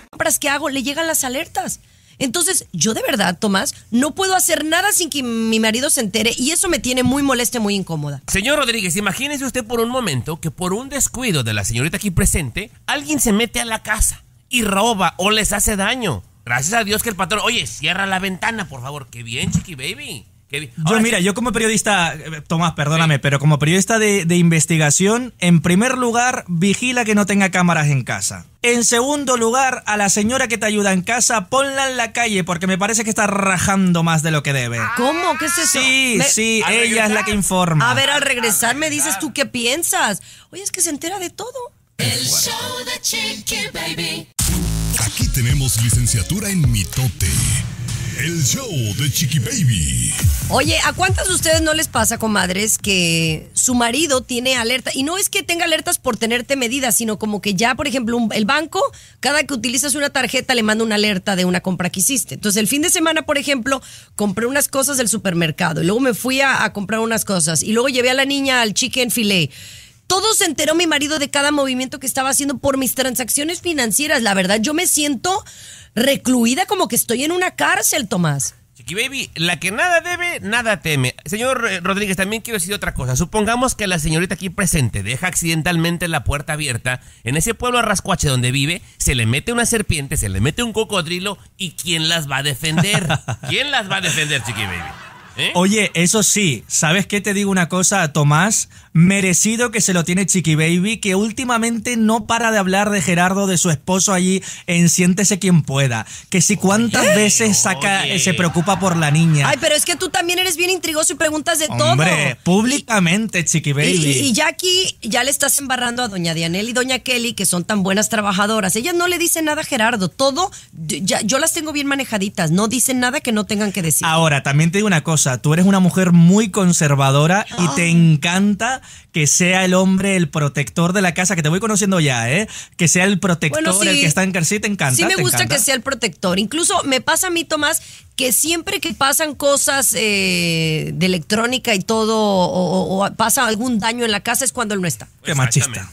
compras que hago le llegan las alertas. Entonces, yo de verdad, Tomás, no puedo hacer nada sin que mi marido se entere y eso me tiene muy molesta y muy incómoda. Señor Rodríguez, imagínese usted por un momento que por un descuido de la señorita aquí presente, alguien se mete a la casa y roba o les hace daño. Gracias a Dios que el patrón, oye, cierra la ventana, por favor. Qué bien, chiqui baby. Qué bien. Yo, mira, yo como periodista, eh, Tomás, perdóname, pero como periodista de, de investigación, en primer lugar, vigila que no tenga cámaras en casa. En segundo lugar, a la señora que te ayuda en casa, ponla en la calle porque me parece que está rajando más de lo que debe. ¿Cómo? ¿Qué es eso? Sí, Me- sí, Al ella es la que informa. A ver, al regresar me dices tú qué piensas. Oye, es que se entera de todo. El show de Chiqui Baby. Aquí tenemos licenciatura en mitote. El show de Chiqui Baby. Oye, ¿a cuántas de ustedes no les pasa, comadres, que su marido tiene alerta? Y no es que tenga alertas por tenerte medidas, sino como que ya, por ejemplo, el banco, cada que utilizas una tarjeta le manda una alerta de una compra que hiciste. Entonces, el fin de semana, por ejemplo, compré unas cosas del supermercado y luego me fui a, a comprar unas cosas y luego llevé a la niña al chicken filet. Todo se enteró mi marido de cada movimiento que estaba haciendo por mis transacciones financieras. La verdad, yo me siento recluida como que estoy en una cárcel, Tomás. Chiqui baby, la que nada debe, nada teme. Señor eh, Rodríguez, también quiero decir otra cosa. Supongamos que la señorita aquí presente deja accidentalmente la puerta abierta. En ese pueblo arrascuache donde vive, se le mete una serpiente, se le mete un cocodrilo. ¿Y quién las va a defender? ¿Quién las va a defender, Chiqui baby? ¿Eh? Oye, eso sí, ¿sabes qué te digo una cosa, Tomás? Merecido que se lo tiene Chiqui Baby, que últimamente no para de hablar de Gerardo, de su esposo allí en Siéntese quien pueda. Que si cuántas veces saca, oye. se preocupa por la niña. Ay, pero es que tú también eres bien intrigoso y preguntas de Hombre, todo. públicamente, Chiqui Y, Baby. y- y ya aquí, ya le estás embarrando a doña Dianel y doña Kelly, que son tan buenas trabajadoras. Ellas no le dicen nada a Gerardo. Todo, ya, yo las tengo bien manejaditas. No dicen nada que no tengan que decir. Ahora, también te digo una cosa, tú eres una mujer muy conservadora y te encanta que sea el hombre el protector de la casa, que te voy conociendo ya, ¿eh? Que sea el protector, Bueno, sí. el que está en casa, sí, te encanta. Sí me gusta encanta. que sea el protector. Incluso me pasa a mí, Tomás, que siempre que pasan cosas eh, de electrónica y todo, o, o- o pasa algún daño en la casa, es cuando él no está. Qué machista.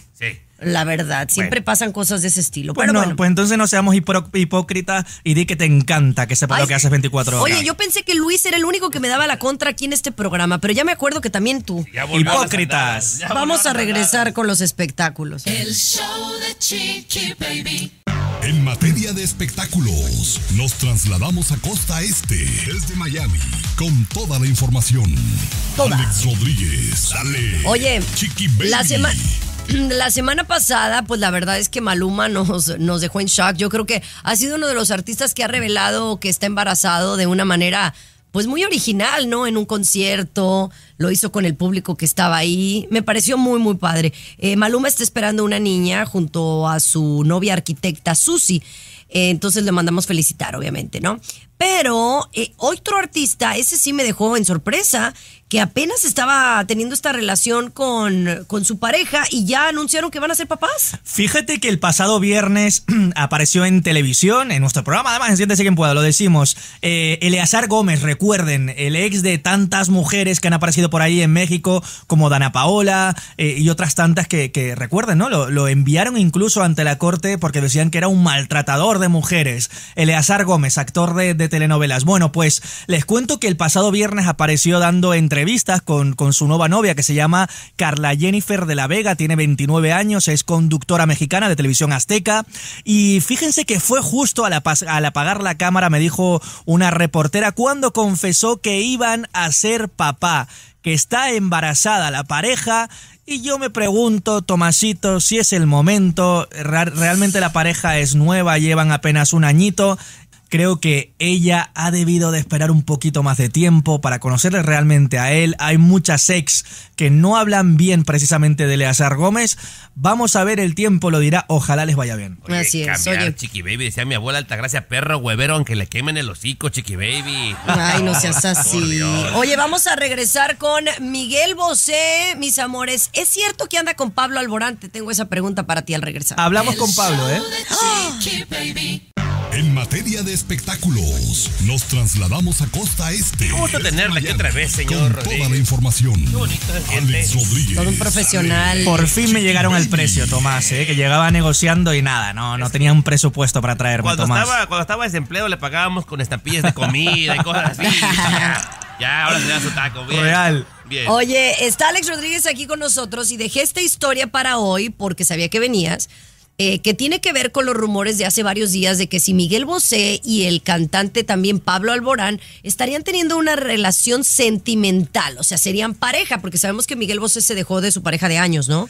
La verdad, siempre pasan cosas de ese estilo. Bueno, Pero bueno. pues entonces no seamos hipócritas y di que te encanta que sepa Ay, lo que haces 24 horas. Oye, yo pensé que Luis era el único que me daba la contra aquí en este programa, pero ya me acuerdo que también tú. A Hipócritas. Vamos a regresar con los espectáculos. El show de Chiqui Baby. En materia de espectáculos, nos trasladamos a Costa Este, desde Miami, con toda la información. Toda. Alex Rodríguez, dale. Oye, Chiqui Baby. la semana... La semana pasada, pues la verdad es que Maluma nos, nos dejó en shock. Yo creo que ha sido uno de los artistas que ha revelado que está embarazado de una manera, pues muy original, ¿no? En un concierto, lo hizo con el público que estaba ahí. Me pareció muy, muy padre. Eh, Maluma está esperando una niña junto a su novia arquitecta, Susi. Eh, entonces le mandamos felicitar, obviamente, ¿no? Pero eh, otro artista, ese sí me dejó en sorpresa, que apenas estaba teniendo esta relación con, con su pareja y ya anunciaron que van a ser papás. Fíjate que el pasado viernes apareció en televisión, en nuestro programa, además, en Siéntese quien pueda, lo decimos. Eh, Eleazar Gómez, recuerden, el ex de tantas mujeres que han aparecido por ahí en México, como Dana Paola eh, y otras tantas que, recuerden, ¿no? Lo, lo enviaron incluso ante la corte porque decían que era un maltratador de mujeres. Eleazar Gómez, actor de, de telenovelas. Bueno, pues les cuento que el pasado viernes apareció dando entrevistas con, con su nueva novia que se llama Carla Jennifer de la Vega, tiene 29 años, es conductora mexicana de televisión azteca y fíjense que fue justo al, al apagar la cámara, me dijo una reportera, cuando confesó que iban a ser papá, que está embarazada la pareja y yo me pregunto, Tomasito, si es el momento, realmente la pareja es nueva, llevan apenas un añito. Creo que ella ha debido de esperar un poquito más de tiempo para conocerle realmente a él. Hay muchas ex que no hablan bien precisamente de Eleazar Gómez. Vamos a ver, el tiempo lo dirá. Ojalá les vaya bien. Oye, Así es, cambiar, oye. Chiqui Baby, decía mi abuela Altagracia, perro huevero, aunque le quemen el hocico, Chiqui Baby. Ay, no seas así. Oye, vamos a regresar con Miguel Bosé, mis amores. ¿Es cierto que anda con Pablo Alborán? Te tengo esa pregunta para ti al regresar. Hablamos con Pablo, ¿eh? Chiqui baby. En materia de espectáculos, nos trasladamos a Costa Este. Qué gusto tenerla aquí otra vez, señor Con toda la información. Qué bonito. Alex Rodríguez. Todo un profesional. Por fin me llegaron al precio, Tomás, ¿eh? que llegaba negociando y nada, no, no tenía un presupuesto para traerme, Cuando Tomás. estaba, cuando estaba desempleo le pagábamos con estampillas de comida y cosas así. ya, ya, ahora se da su taco. Bien. Real. Bien. Oye, está Alex Rodríguez aquí con nosotros y dejé esta historia para hoy porque sabía que venías, eh, que tiene que ver con los rumores de hace varios días de que si Miguel Bosé y el cantante también Pablo Alborán estarían teniendo una relación sentimental, o sea, serían pareja, porque sabemos que Miguel Bosé se dejó de su pareja de años, ¿no?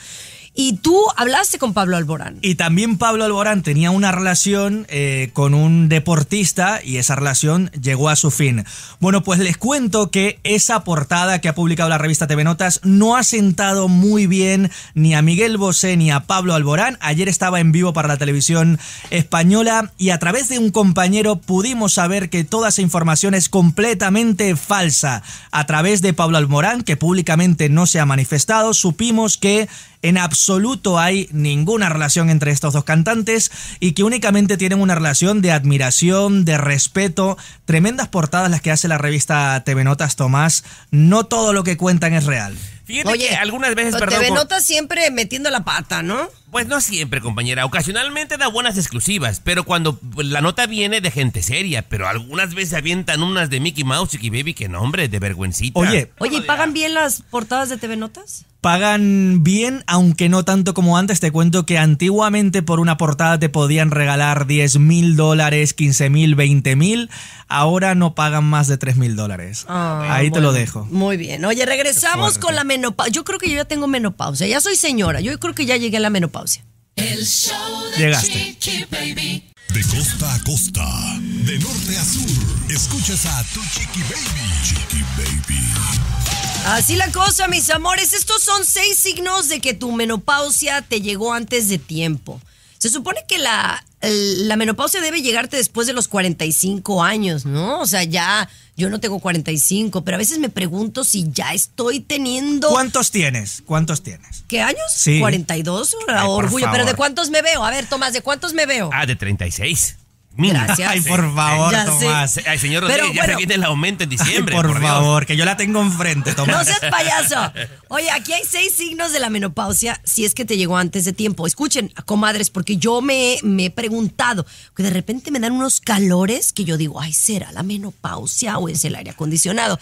Y tú hablaste con Pablo Alborán. Y también Pablo Alborán tenía una relación eh, con un deportista y esa relación llegó a su fin. Bueno, pues les cuento que esa portada que ha publicado la revista TV Notas no ha sentado muy bien ni a Miguel Bosé ni a Pablo Alborán. Ayer estaba en vivo para la televisión española y a través de un compañero pudimos saber que toda esa información es completamente falsa. A través de Pablo Alborán, que públicamente no se ha manifestado, supimos que en absoluto hay ninguna relación entre estos dos cantantes y que únicamente tienen una relación de admiración, de respeto. Tremendas portadas las que hace la revista TV Notas, Tomás. No todo lo que cuentan es real. Fíjate Oye, que algunas veces, Pero perdón. TV con- Notas siempre metiendo la pata, ¿no? Pues no siempre, compañera. Ocasionalmente da buenas exclusivas, pero cuando la nota viene de gente seria, pero algunas veces avientan unas de Mickey Mouse, Chiqui Baby, que nombre, de vergüencita. Oye, Oye, ¿y pagan bien las portadas de TV Notas? Pagan bien, aunque no tanto como antes. Te cuento que antiguamente por una portada te podían regalar 10 mil dólares, 15 mil, 20 mil. Ahora no pagan más de 3 mil dólares. Ah, Ahí te lo dejo. Muy bien. Oye, regresamos con la menopausia. Yo creo que yo ya tengo menopausia. Ya soy señora. Yo creo que ya llegué a la menopausia. El show de Llegaste. Chiqui baby. De costa a costa, de norte a sur, escuchas a tu chiqui baby. Chiqui baby. Así la cosa, mis amores. Estos son seis signos de que tu menopausia te llegó antes de tiempo. Se supone que la, la menopausia debe llegarte después de los 45 años, ¿no? O sea, ya yo no tengo 45, pero a veces me pregunto si ya estoy teniendo... ¿Cuántos tienes? ¿Cuántos tienes? ¿Qué años? Sí. 42, Ay, orgullo. Pero. ¿de cuántos me veo? A ver, Tomás, ¿de cuántos me veo? Ah, de 36. Gracias. Ay, por favor, Ya sé. Tomás. Ay, señor Pero Rodríguez, ya se bueno. viene el aumento en Ay, diciembre. por, favor, que yo la tengo enfrente, No Tomás. seas payaso. Oye, aquí hay seis signos de la menopausia si es que te llegó antes de tiempo. Escuchen, comadres, porque yo me, me he preguntado que de repente me dan unos calores que yo digo, ay, ¿será la menopausia o es el aire acondicionado?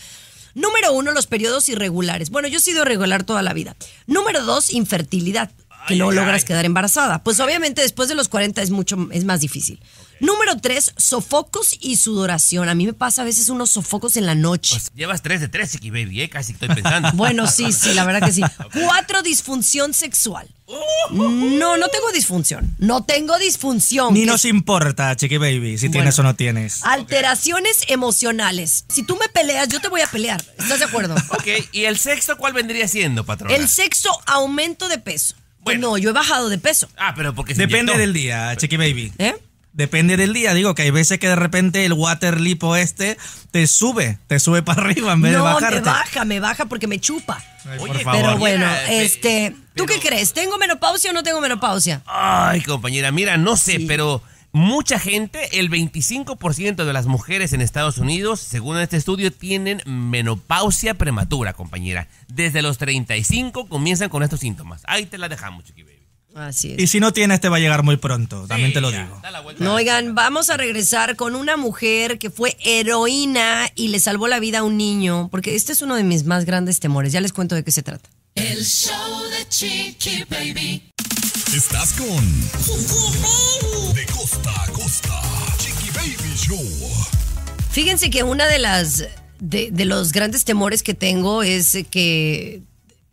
Número uno, los periodos irregulares. Bueno, yo he sido irregular toda la vida. Número dos, infertilidad, que Ay, no ay, logras ay. quedar embarazada. Pues obviamente después de los 40 es mucho, es más difícil. Número tres, sofocos y sudoración. A mí me pasa a veces unos sofocos en la noche. Pues llevas 3 de 3, Chiqui Baby, ¿eh? Casi estoy pensando. Bueno, sí, sí, la verdad que sí. Cuatro, disfunción sexual. No, no tengo disfunción. No tengo disfunción. Ni Que nos es importa, Chiqui Baby, si Bueno. tienes o no tienes. Alteraciones emocionales. Si tú me peleas, yo te voy a pelear. ¿Estás de acuerdo? ok, ¿y el sexto cuál vendría siendo, patrona? El sexo, aumento de peso. Bueno. no, yo he bajado de peso. Ah, pero porque se Depende inyectó. del día, Chiqui Baby. ¿Eh? Depende del día, digo que hay veces que de repente el water lipo este te sube, te sube para arriba en vez de No, bajarte. me baja, me baja porque me chupa. Ay, Oye, por favor. Pero bueno, Mira, este, ¿tú qué crees? ¿Tengo menopausia o no tengo menopausia? Ay, compañera, mira, no sé, Sí. pero mucha gente, el 25% de las mujeres en Estados Unidos, según este estudio, tienen menopausia prematura, compañera. Desde los 35 comienzan con estos síntomas. Ahí te la dejamos, Chiqui Baby. Así es. Y si no tienes, te va a llegar muy pronto, también te lo Ya, digo. No, oigan, vamos a regresar con una mujer que fue heroína y le salvó la vida a un niño, porque este es uno de mis más grandes temores. Ya les cuento de qué se trata. El show de Chiqui baby. Estás con De costa a costa, Chiqui Baby Show. Fíjense que una de las de, de los grandes temores que tengo es que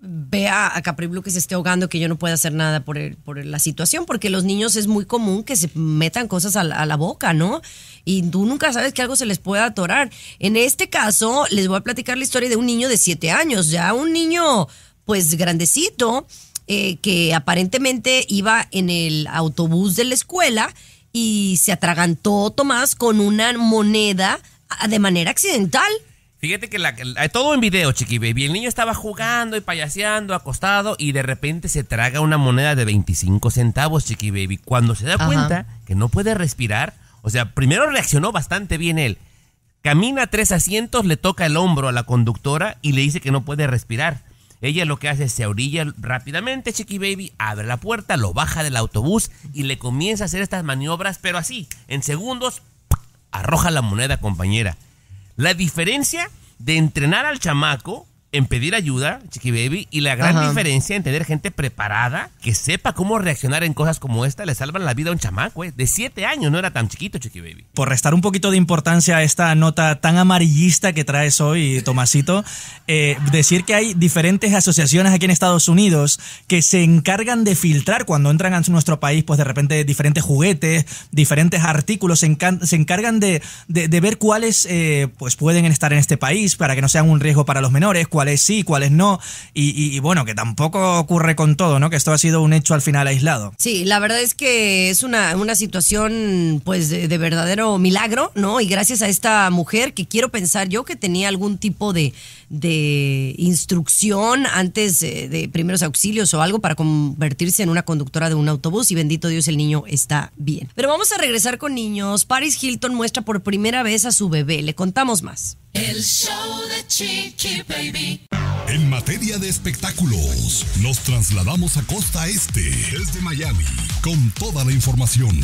vea a Capri Blue que se esté ahogando, que yo no pueda hacer nada por, el- por la situación, porque los niños es muy común que se metan cosas a la, a la boca, ¿no? Y tú nunca sabes que algo se les pueda atorar. En este caso, les voy a platicar la historia de un niño de siete años, ya un niño, pues grandecito, eh, que aparentemente iba en el autobús de la escuela y se atragantó Tomás con una moneda ah, de manera accidental. Fíjate que la, la- todo en video, Chiqui Baby. El niño estaba jugando y payaseando, acostado, y de repente se traga una moneda de 25 centavos, Chiqui Baby. Cuando se da Ajá. cuenta que no puede respirar, o sea, primero reaccionó bastante bien él. Camina tres asientos, le toca el hombro a la conductora y le dice que no puede respirar. Ella lo que hace es se orilla rápidamente, Chiqui Baby, abre la puerta, lo baja del autobús y le comienza a hacer estas maniobras, pero así, en segundos, arroja la moneda, compañera. La diferencia de entrenar al chamaco en pedir ayuda, Chiqui Baby, y la gran Ajá. diferencia en tener gente preparada que sepa cómo reaccionar en cosas como esta, le salvan la vida a un chamaco, eh. De siete años, no era tan chiquito, Chiqui Baby. Por restar un poquito de importancia a esta nota tan amarillista que traes hoy, Tomasito, eh, decir que hay diferentes asociaciones aquí en Estados Unidos que se encargan de filtrar cuando entran a nuestro país, pues de repente diferentes juguetes, diferentes artículos, se, encargan de, de- de ver cuáles eh, pues pueden estar en este país para que no sean un riesgo para los menores, cuáles sí, cuáles no, y, y- y bueno, que tampoco ocurre con todo, ¿no? Que esto ha sido un hecho al final aislado. Sí, la verdad es que es una, una situación pues de, de verdadero milagro, ¿no? Y gracias a esta mujer que quiero pensar yo que tenía algún tipo de, de instrucción antes eh, de primeros auxilios o algo para convertirse en una conductora de un autobús y bendito Dios el niño está bien. Pero vamos a regresar con niños. Paris Hilton muestra por primera vez a su bebé. Le contamos más. El show de Baby. En materia de espectáculos, nos trasladamos a Costa Este, desde Miami, con toda la información.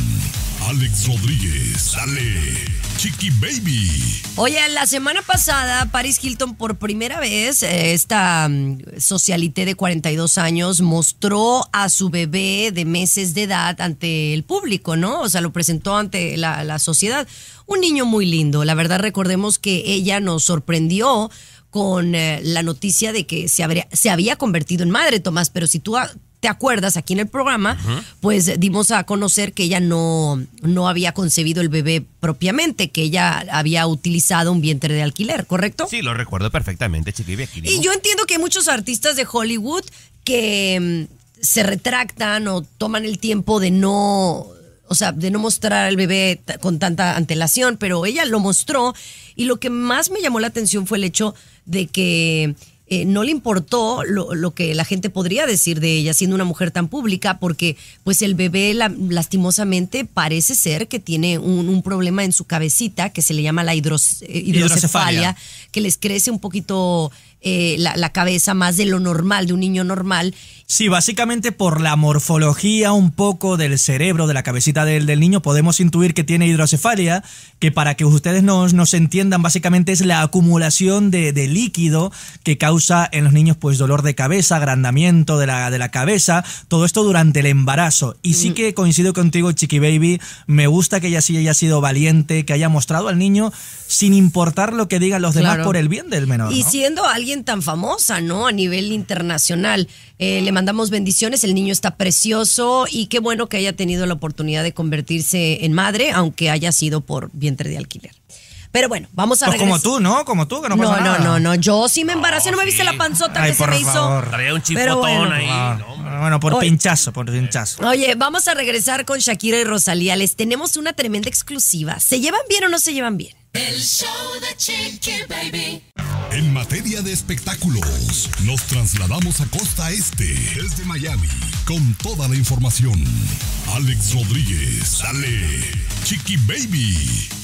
Alex Rodríguez, dale, Chiqui Baby. Oye, la semana pasada, Paris Hilton por primera vez, eh, esta mm, socialité de 42 años, mostró a su bebé de meses de edad ante el público, ¿no? O sea, lo presentó ante la, la sociedad. Un niño muy lindo. La verdad, recordemos que ella nos sorprendió con eh, la noticia de que se, habría- se había convertido en madre, Tomás, pero si tú te acuerdas aquí en el programa, pues dimos a conocer que ella no, no había concebido el bebé propiamente, que ella había utilizado un vientre de alquiler, ¿correcto? Sí, lo recuerdo perfectamente, Chiqui Baby. Aquí Y yo entiendo que hay muchos artistas de Hollywood que mm, se retractan o toman el tiempo de no, o sea, de no mostrar al bebé con tanta antelación, pero ella lo mostró y lo que más me llamó la atención fue el hecho de que eh, no le importó lo, lo que la gente podría decir de ella siendo una mujer tan pública porque pues el bebé la- lastimosamente parece ser que tiene un, un problema en su cabecita que se le llama la hidros- eh, hidrocefalia Hidrocefalia. que les crece un poquito eh, la, la cabeza más de lo normal, de un niño normal. Sí, básicamente por la morfología un poco del cerebro, de la cabecita del, del niño, podemos intuir que tiene hidrocefalia, que para que ustedes nos, nos entiendan, básicamente es la acumulación de, de líquido que causa en los niños pues dolor de cabeza, agrandamiento de la, de la cabeza, todo esto durante el embarazo. Y sí que coincido contigo, Chiqui Baby, me gusta que ella sí haya sido valiente, que haya mostrado al niño sin importar lo que digan los demás Claro. por el bien del menor. Y ¿no? siendo alguien tan famosa, ¿no? A nivel internacional. Eh, le mandamos bendiciones, el niño está precioso y qué bueno que haya tenido la oportunidad de convertirse en madre, aunque haya sido por vientre de alquiler. Pero bueno, vamos a Pues como tú, ¿no? Como tú, que no No, pasa no, nada. no, no, yo sí me embaracé, no, me viste sí. la panzota Ay, que se por me hizo. favor. Traía un Pero chipotón bueno. ahí. Ah, no, bueno, por Oye. pinchazo, por pinchazo. Oye, vamos a regresar con Shakira y Rosalía. Les tenemos una tremenda exclusiva. ¿Se llevan bien o no se llevan bien? El show de Chiqui Baby. En materia de espectáculos, nos trasladamos a Costa Este, desde Miami, con toda la información. Alex Rodríguez, dale, Chiqui Baby.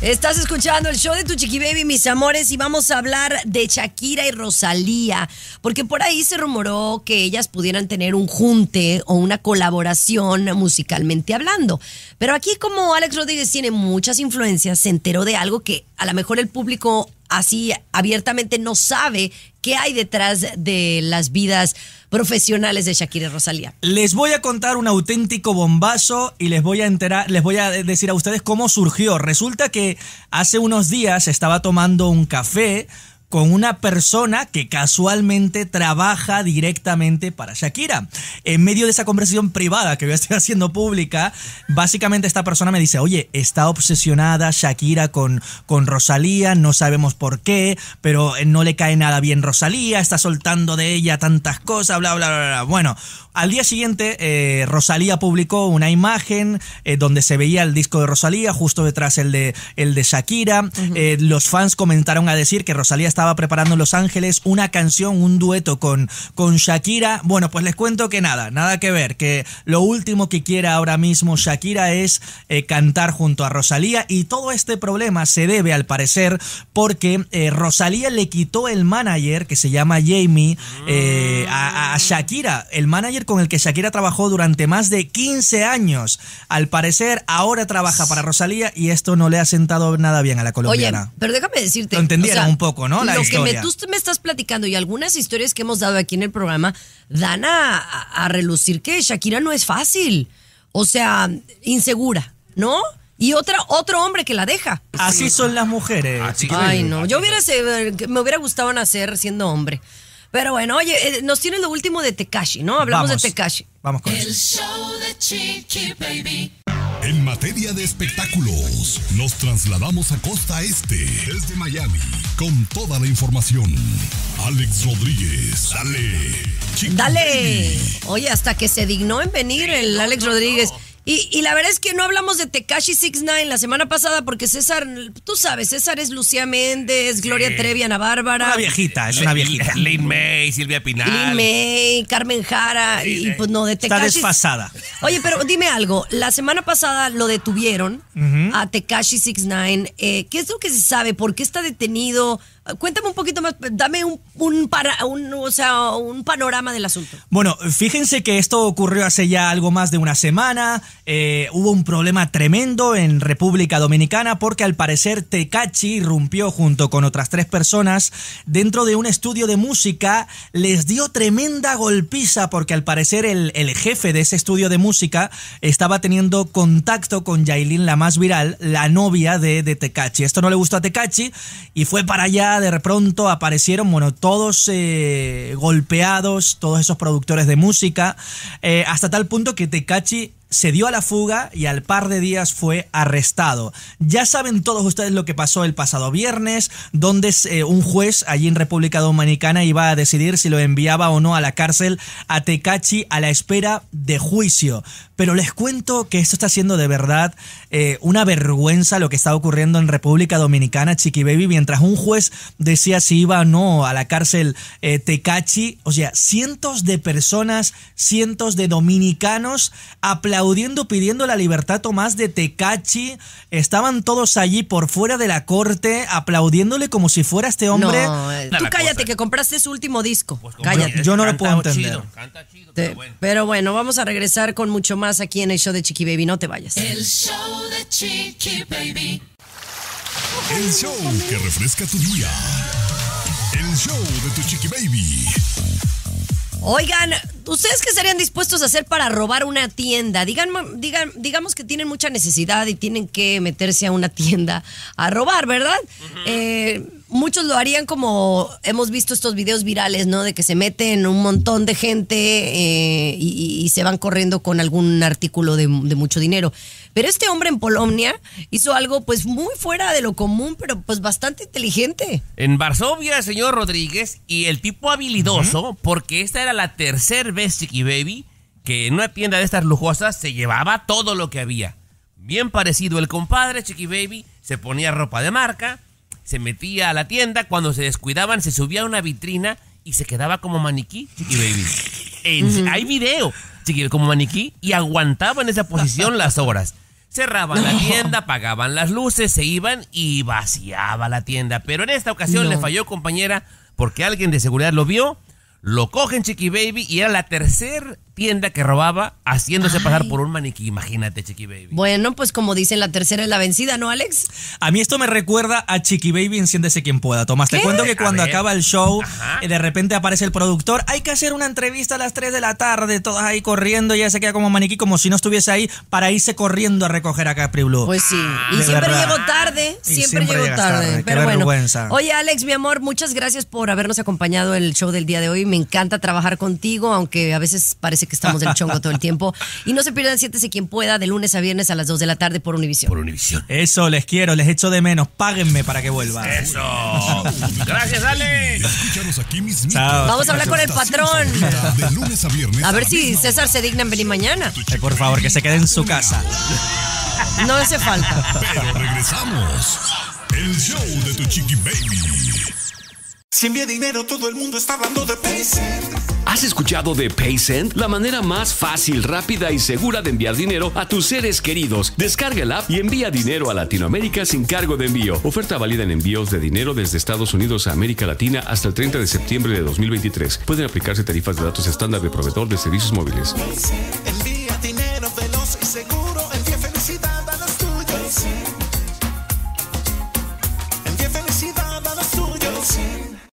Estás escuchando el show de tu chiqui baby, mis amores, y vamos a hablar de Shakira y Rosalía, porque por ahí se rumoró que ellas pudieran tener un junte o una colaboración musicalmente hablando. Pero aquí como Alex Rodríguez tiene muchas influencias, se enteró de algo que a lo mejor el público así abiertamente no sabe qué hay detrás de las vidas profesionales de Shakira y Rosalía. Les voy a contar un auténtico bombazo y les voy a enterar, les voy a decir a ustedes cómo surgió. Resulta que hace unos días estaba tomando un café con una persona que casualmente trabaja directamente para Shakira. En medio de esa conversación privada que yo estoy haciendo pública, básicamente esta persona me dice, oye, está obsesionada Shakira con, con Rosalía, no sabemos por qué, pero no le cae nada bien Rosalía, está soltando de ella tantas cosas, bla, bla, bla, bla. Bueno, al día siguiente, eh, Rosalía publicó una imagen eh, donde se veía el disco de Rosalía, justo detrás el de, el de Shakira. Eh, los fans comentaron a decir que Rosalía estaba preparando en Los Ángeles una canción, un dueto con, con Shakira. Bueno, pues les cuento que nada, nada que ver, que lo último que quiere ahora mismo Shakira es eh, cantar junto a Rosalía y todo este problema se debe al parecer porque eh, Rosalía le quitó el manager que se llama Jamie eh, a, a Shakira, el manager con el que Shakira trabajó durante más de 15 años. Al parecer ahora trabaja para Rosalía y esto no le ha sentado nada bien a la Oye, colombiana. pero déjame decirte. Lo entendieron un poco, ¿no? La lo historia. que me, tú me estás platicando y algunas historias que hemos dado aquí en el programa dan a, a- a relucir que Shakira no es fácil. O sea, insegura, ¿no? Y otra, otro hombre que la deja. Así son las mujeres. chiquillos. Ay, no. Yo hubiera, se- me hubiera gustado nacer siendo hombre. Pero bueno, oye, eh, nos tiene lo último de Tekashi, ¿no? Hablamos Vamos. de Tekashi. Vamos con El eso. show de Chiqui Baby. En materia de espectáculos, nos trasladamos a Costa Este, desde Miami, con toda la información. Alex Rodríguez, dale. Chiqui Dale. Baby. Oye, hasta que se dignó en venir el Alex Rodríguez. Y, y la verdad es que no hablamos de Tekashi 69 la semana pasada porque César, tú sabes, César es Lucía Méndez, Gloria Trevi, Ana Bárbara. Una viejita, es una viejita. Lin May, Silvia Pinal. Lin May, Carmen Jara, y pues no, de Está Tekashi. desfasada. Oye, pero dime algo, la semana pasada lo detuvieron a Tekashi 69, eh, ¿qué es lo que se sabe? ¿Por qué está detenido? Cuéntame un poquito más, dame un, un, o sea, un panorama del asunto. Bueno, fíjense que esto ocurrió hace ya algo más de una semana. eh, hubo un problema tremendo en República Dominicana porque al parecer Tecachi irrumpió junto con otras tres personas dentro de un estudio de música. Les dio tremenda golpiza porque al parecer el, el jefe de ese estudio de música estaba teniendo contacto con Yailin, la más viral, la novia de, de Tecachi. Esto no le gustó a Tecachi y fue para allá. De pronto aparecieron, bueno, todos eh, golpeados, todos esos productores de música, eh, hasta tal punto que Tecachi se dio a la fuga y al par de días fue arrestado. Ya saben todos ustedes lo que pasó el pasado viernes, donde eh, un juez allí en República Dominicana iba a decidir si lo enviaba o no a la cárcel a Tecachi a la espera de juicio. Pero les cuento que esto está siendo de verdad eh, una vergüenza lo que está ocurriendo en República Dominicana, Chiqui Baby, mientras un juez decía si iba o no a la cárcel eh, Tecachi, o sea, cientos de personas, cientos de dominicanos aplaudiendo, pidiendo la libertad Tomás de Tecachi, estaban todos allí por fuera de la corte aplaudiéndole como si fuera este hombre. No, eh, tú la cállate cosa. que compraste su último disco. Pues, cállate. yo no lo puedo chido, entender. canta chido, Te- pero bueno. Pero bueno, vamos a regresar con mucho más aquí en el show de Chiqui Baby. No te vayas. El show de Chiqui Baby. El show que refresca tu día. El show de tu chiqui baby. Oigan, ¿ustedes qué estarían dispuestos a hacer para robar una tienda? Digan, digan, digamos que tienen mucha necesidad y tienen que meterse a una tienda a robar, ¿verdad? Eh, muchos lo harían como hemos visto estos videos virales, ¿no? De que se meten un montón de gente eh, y, y se van corriendo con algún artículo de, de mucho dinero. Pero este hombre en Polonia hizo algo pues muy fuera de lo común, pero pues bastante inteligente. En Varsovia, señor Rodríguez, y el tipo habilidoso, porque esta era la tercera vez, Chiqui Baby, que en una tienda de estas lujosas se llevaba todo lo que había. Bien parecido el compadre, Chiqui Baby, se ponía ropa de marca, se metía a la tienda, cuando se descuidaban se subía a una vitrina y se quedaba como maniquí, Chiqui Baby. En- Hay video, Chiqui, como maniquí, y aguantaba en esa posición las horas. Cerraban la tienda, apagaban las luces, se iban y vaciaba la tienda. Pero en esta ocasión No. le falló, compañera, porque alguien de seguridad lo vio, lo cogen Chiqui Baby y era la tercera tienda que robaba haciéndose pasar por un maniquí. Imagínate, Chiqui Baby. Bueno, pues como dicen, la tercera es la vencida, ¿no, Alex? A mí esto me recuerda a Chiqui Baby Enciéndese quien pueda. Tomás, te cuento que cuando acaba el show, Ajá. eh, de repente aparece el productor. Hay que hacer una entrevista a las 3 de la tarde, todas ahí corriendo. Y ella se queda como maniquí, como si no estuviese ahí, para irse corriendo a recoger a Capri Blue. Pues sí. Y de siempre verdad. llego tarde. Y Siempre, siempre llego tarde. tarde, qué Pero bueno. vergüenza. Oye, Alex, mi amor, muchas gracias por habernos acompañado en el show del día de hoy. Me encanta trabajar contigo, aunque a veces parece que estamos del chongo todo el tiempo. Y no se pierdan Siéntese quien pueda de lunes a viernes a las 2 de la tarde por Univision. Por Univisión. Eso, les quiero, les echo de menos. Páguenme para que vuelva. Eso. Gracias, Alex. Escúchanos aquí mismito. Chao. Vamos a hablar con el patrón. De lunes a viernes. A ver si César se digna en venir mañana. Ay, por favor, que se quede en su casa. No hace falta. Pero regresamos. El show de tu chiqui baby. Si envía dinero, todo el mundo está hablando de PaySend. ¿Has escuchado de PaySend? La manera más fácil, rápida y segura de enviar dinero a tus seres queridos. Descarga la app y envía dinero a Latinoamérica sin cargo de envío. Oferta válida en envíos de dinero desde Estados Unidos a América Latina hasta el 30 de septiembre de 2023. Pueden aplicarse tarifas de datos estándar de proveedor de servicios móviles. Envía dinero veloz y seguro. Envía felicidad a los tuyos. PaySend. Envía felicidad a los tuyos.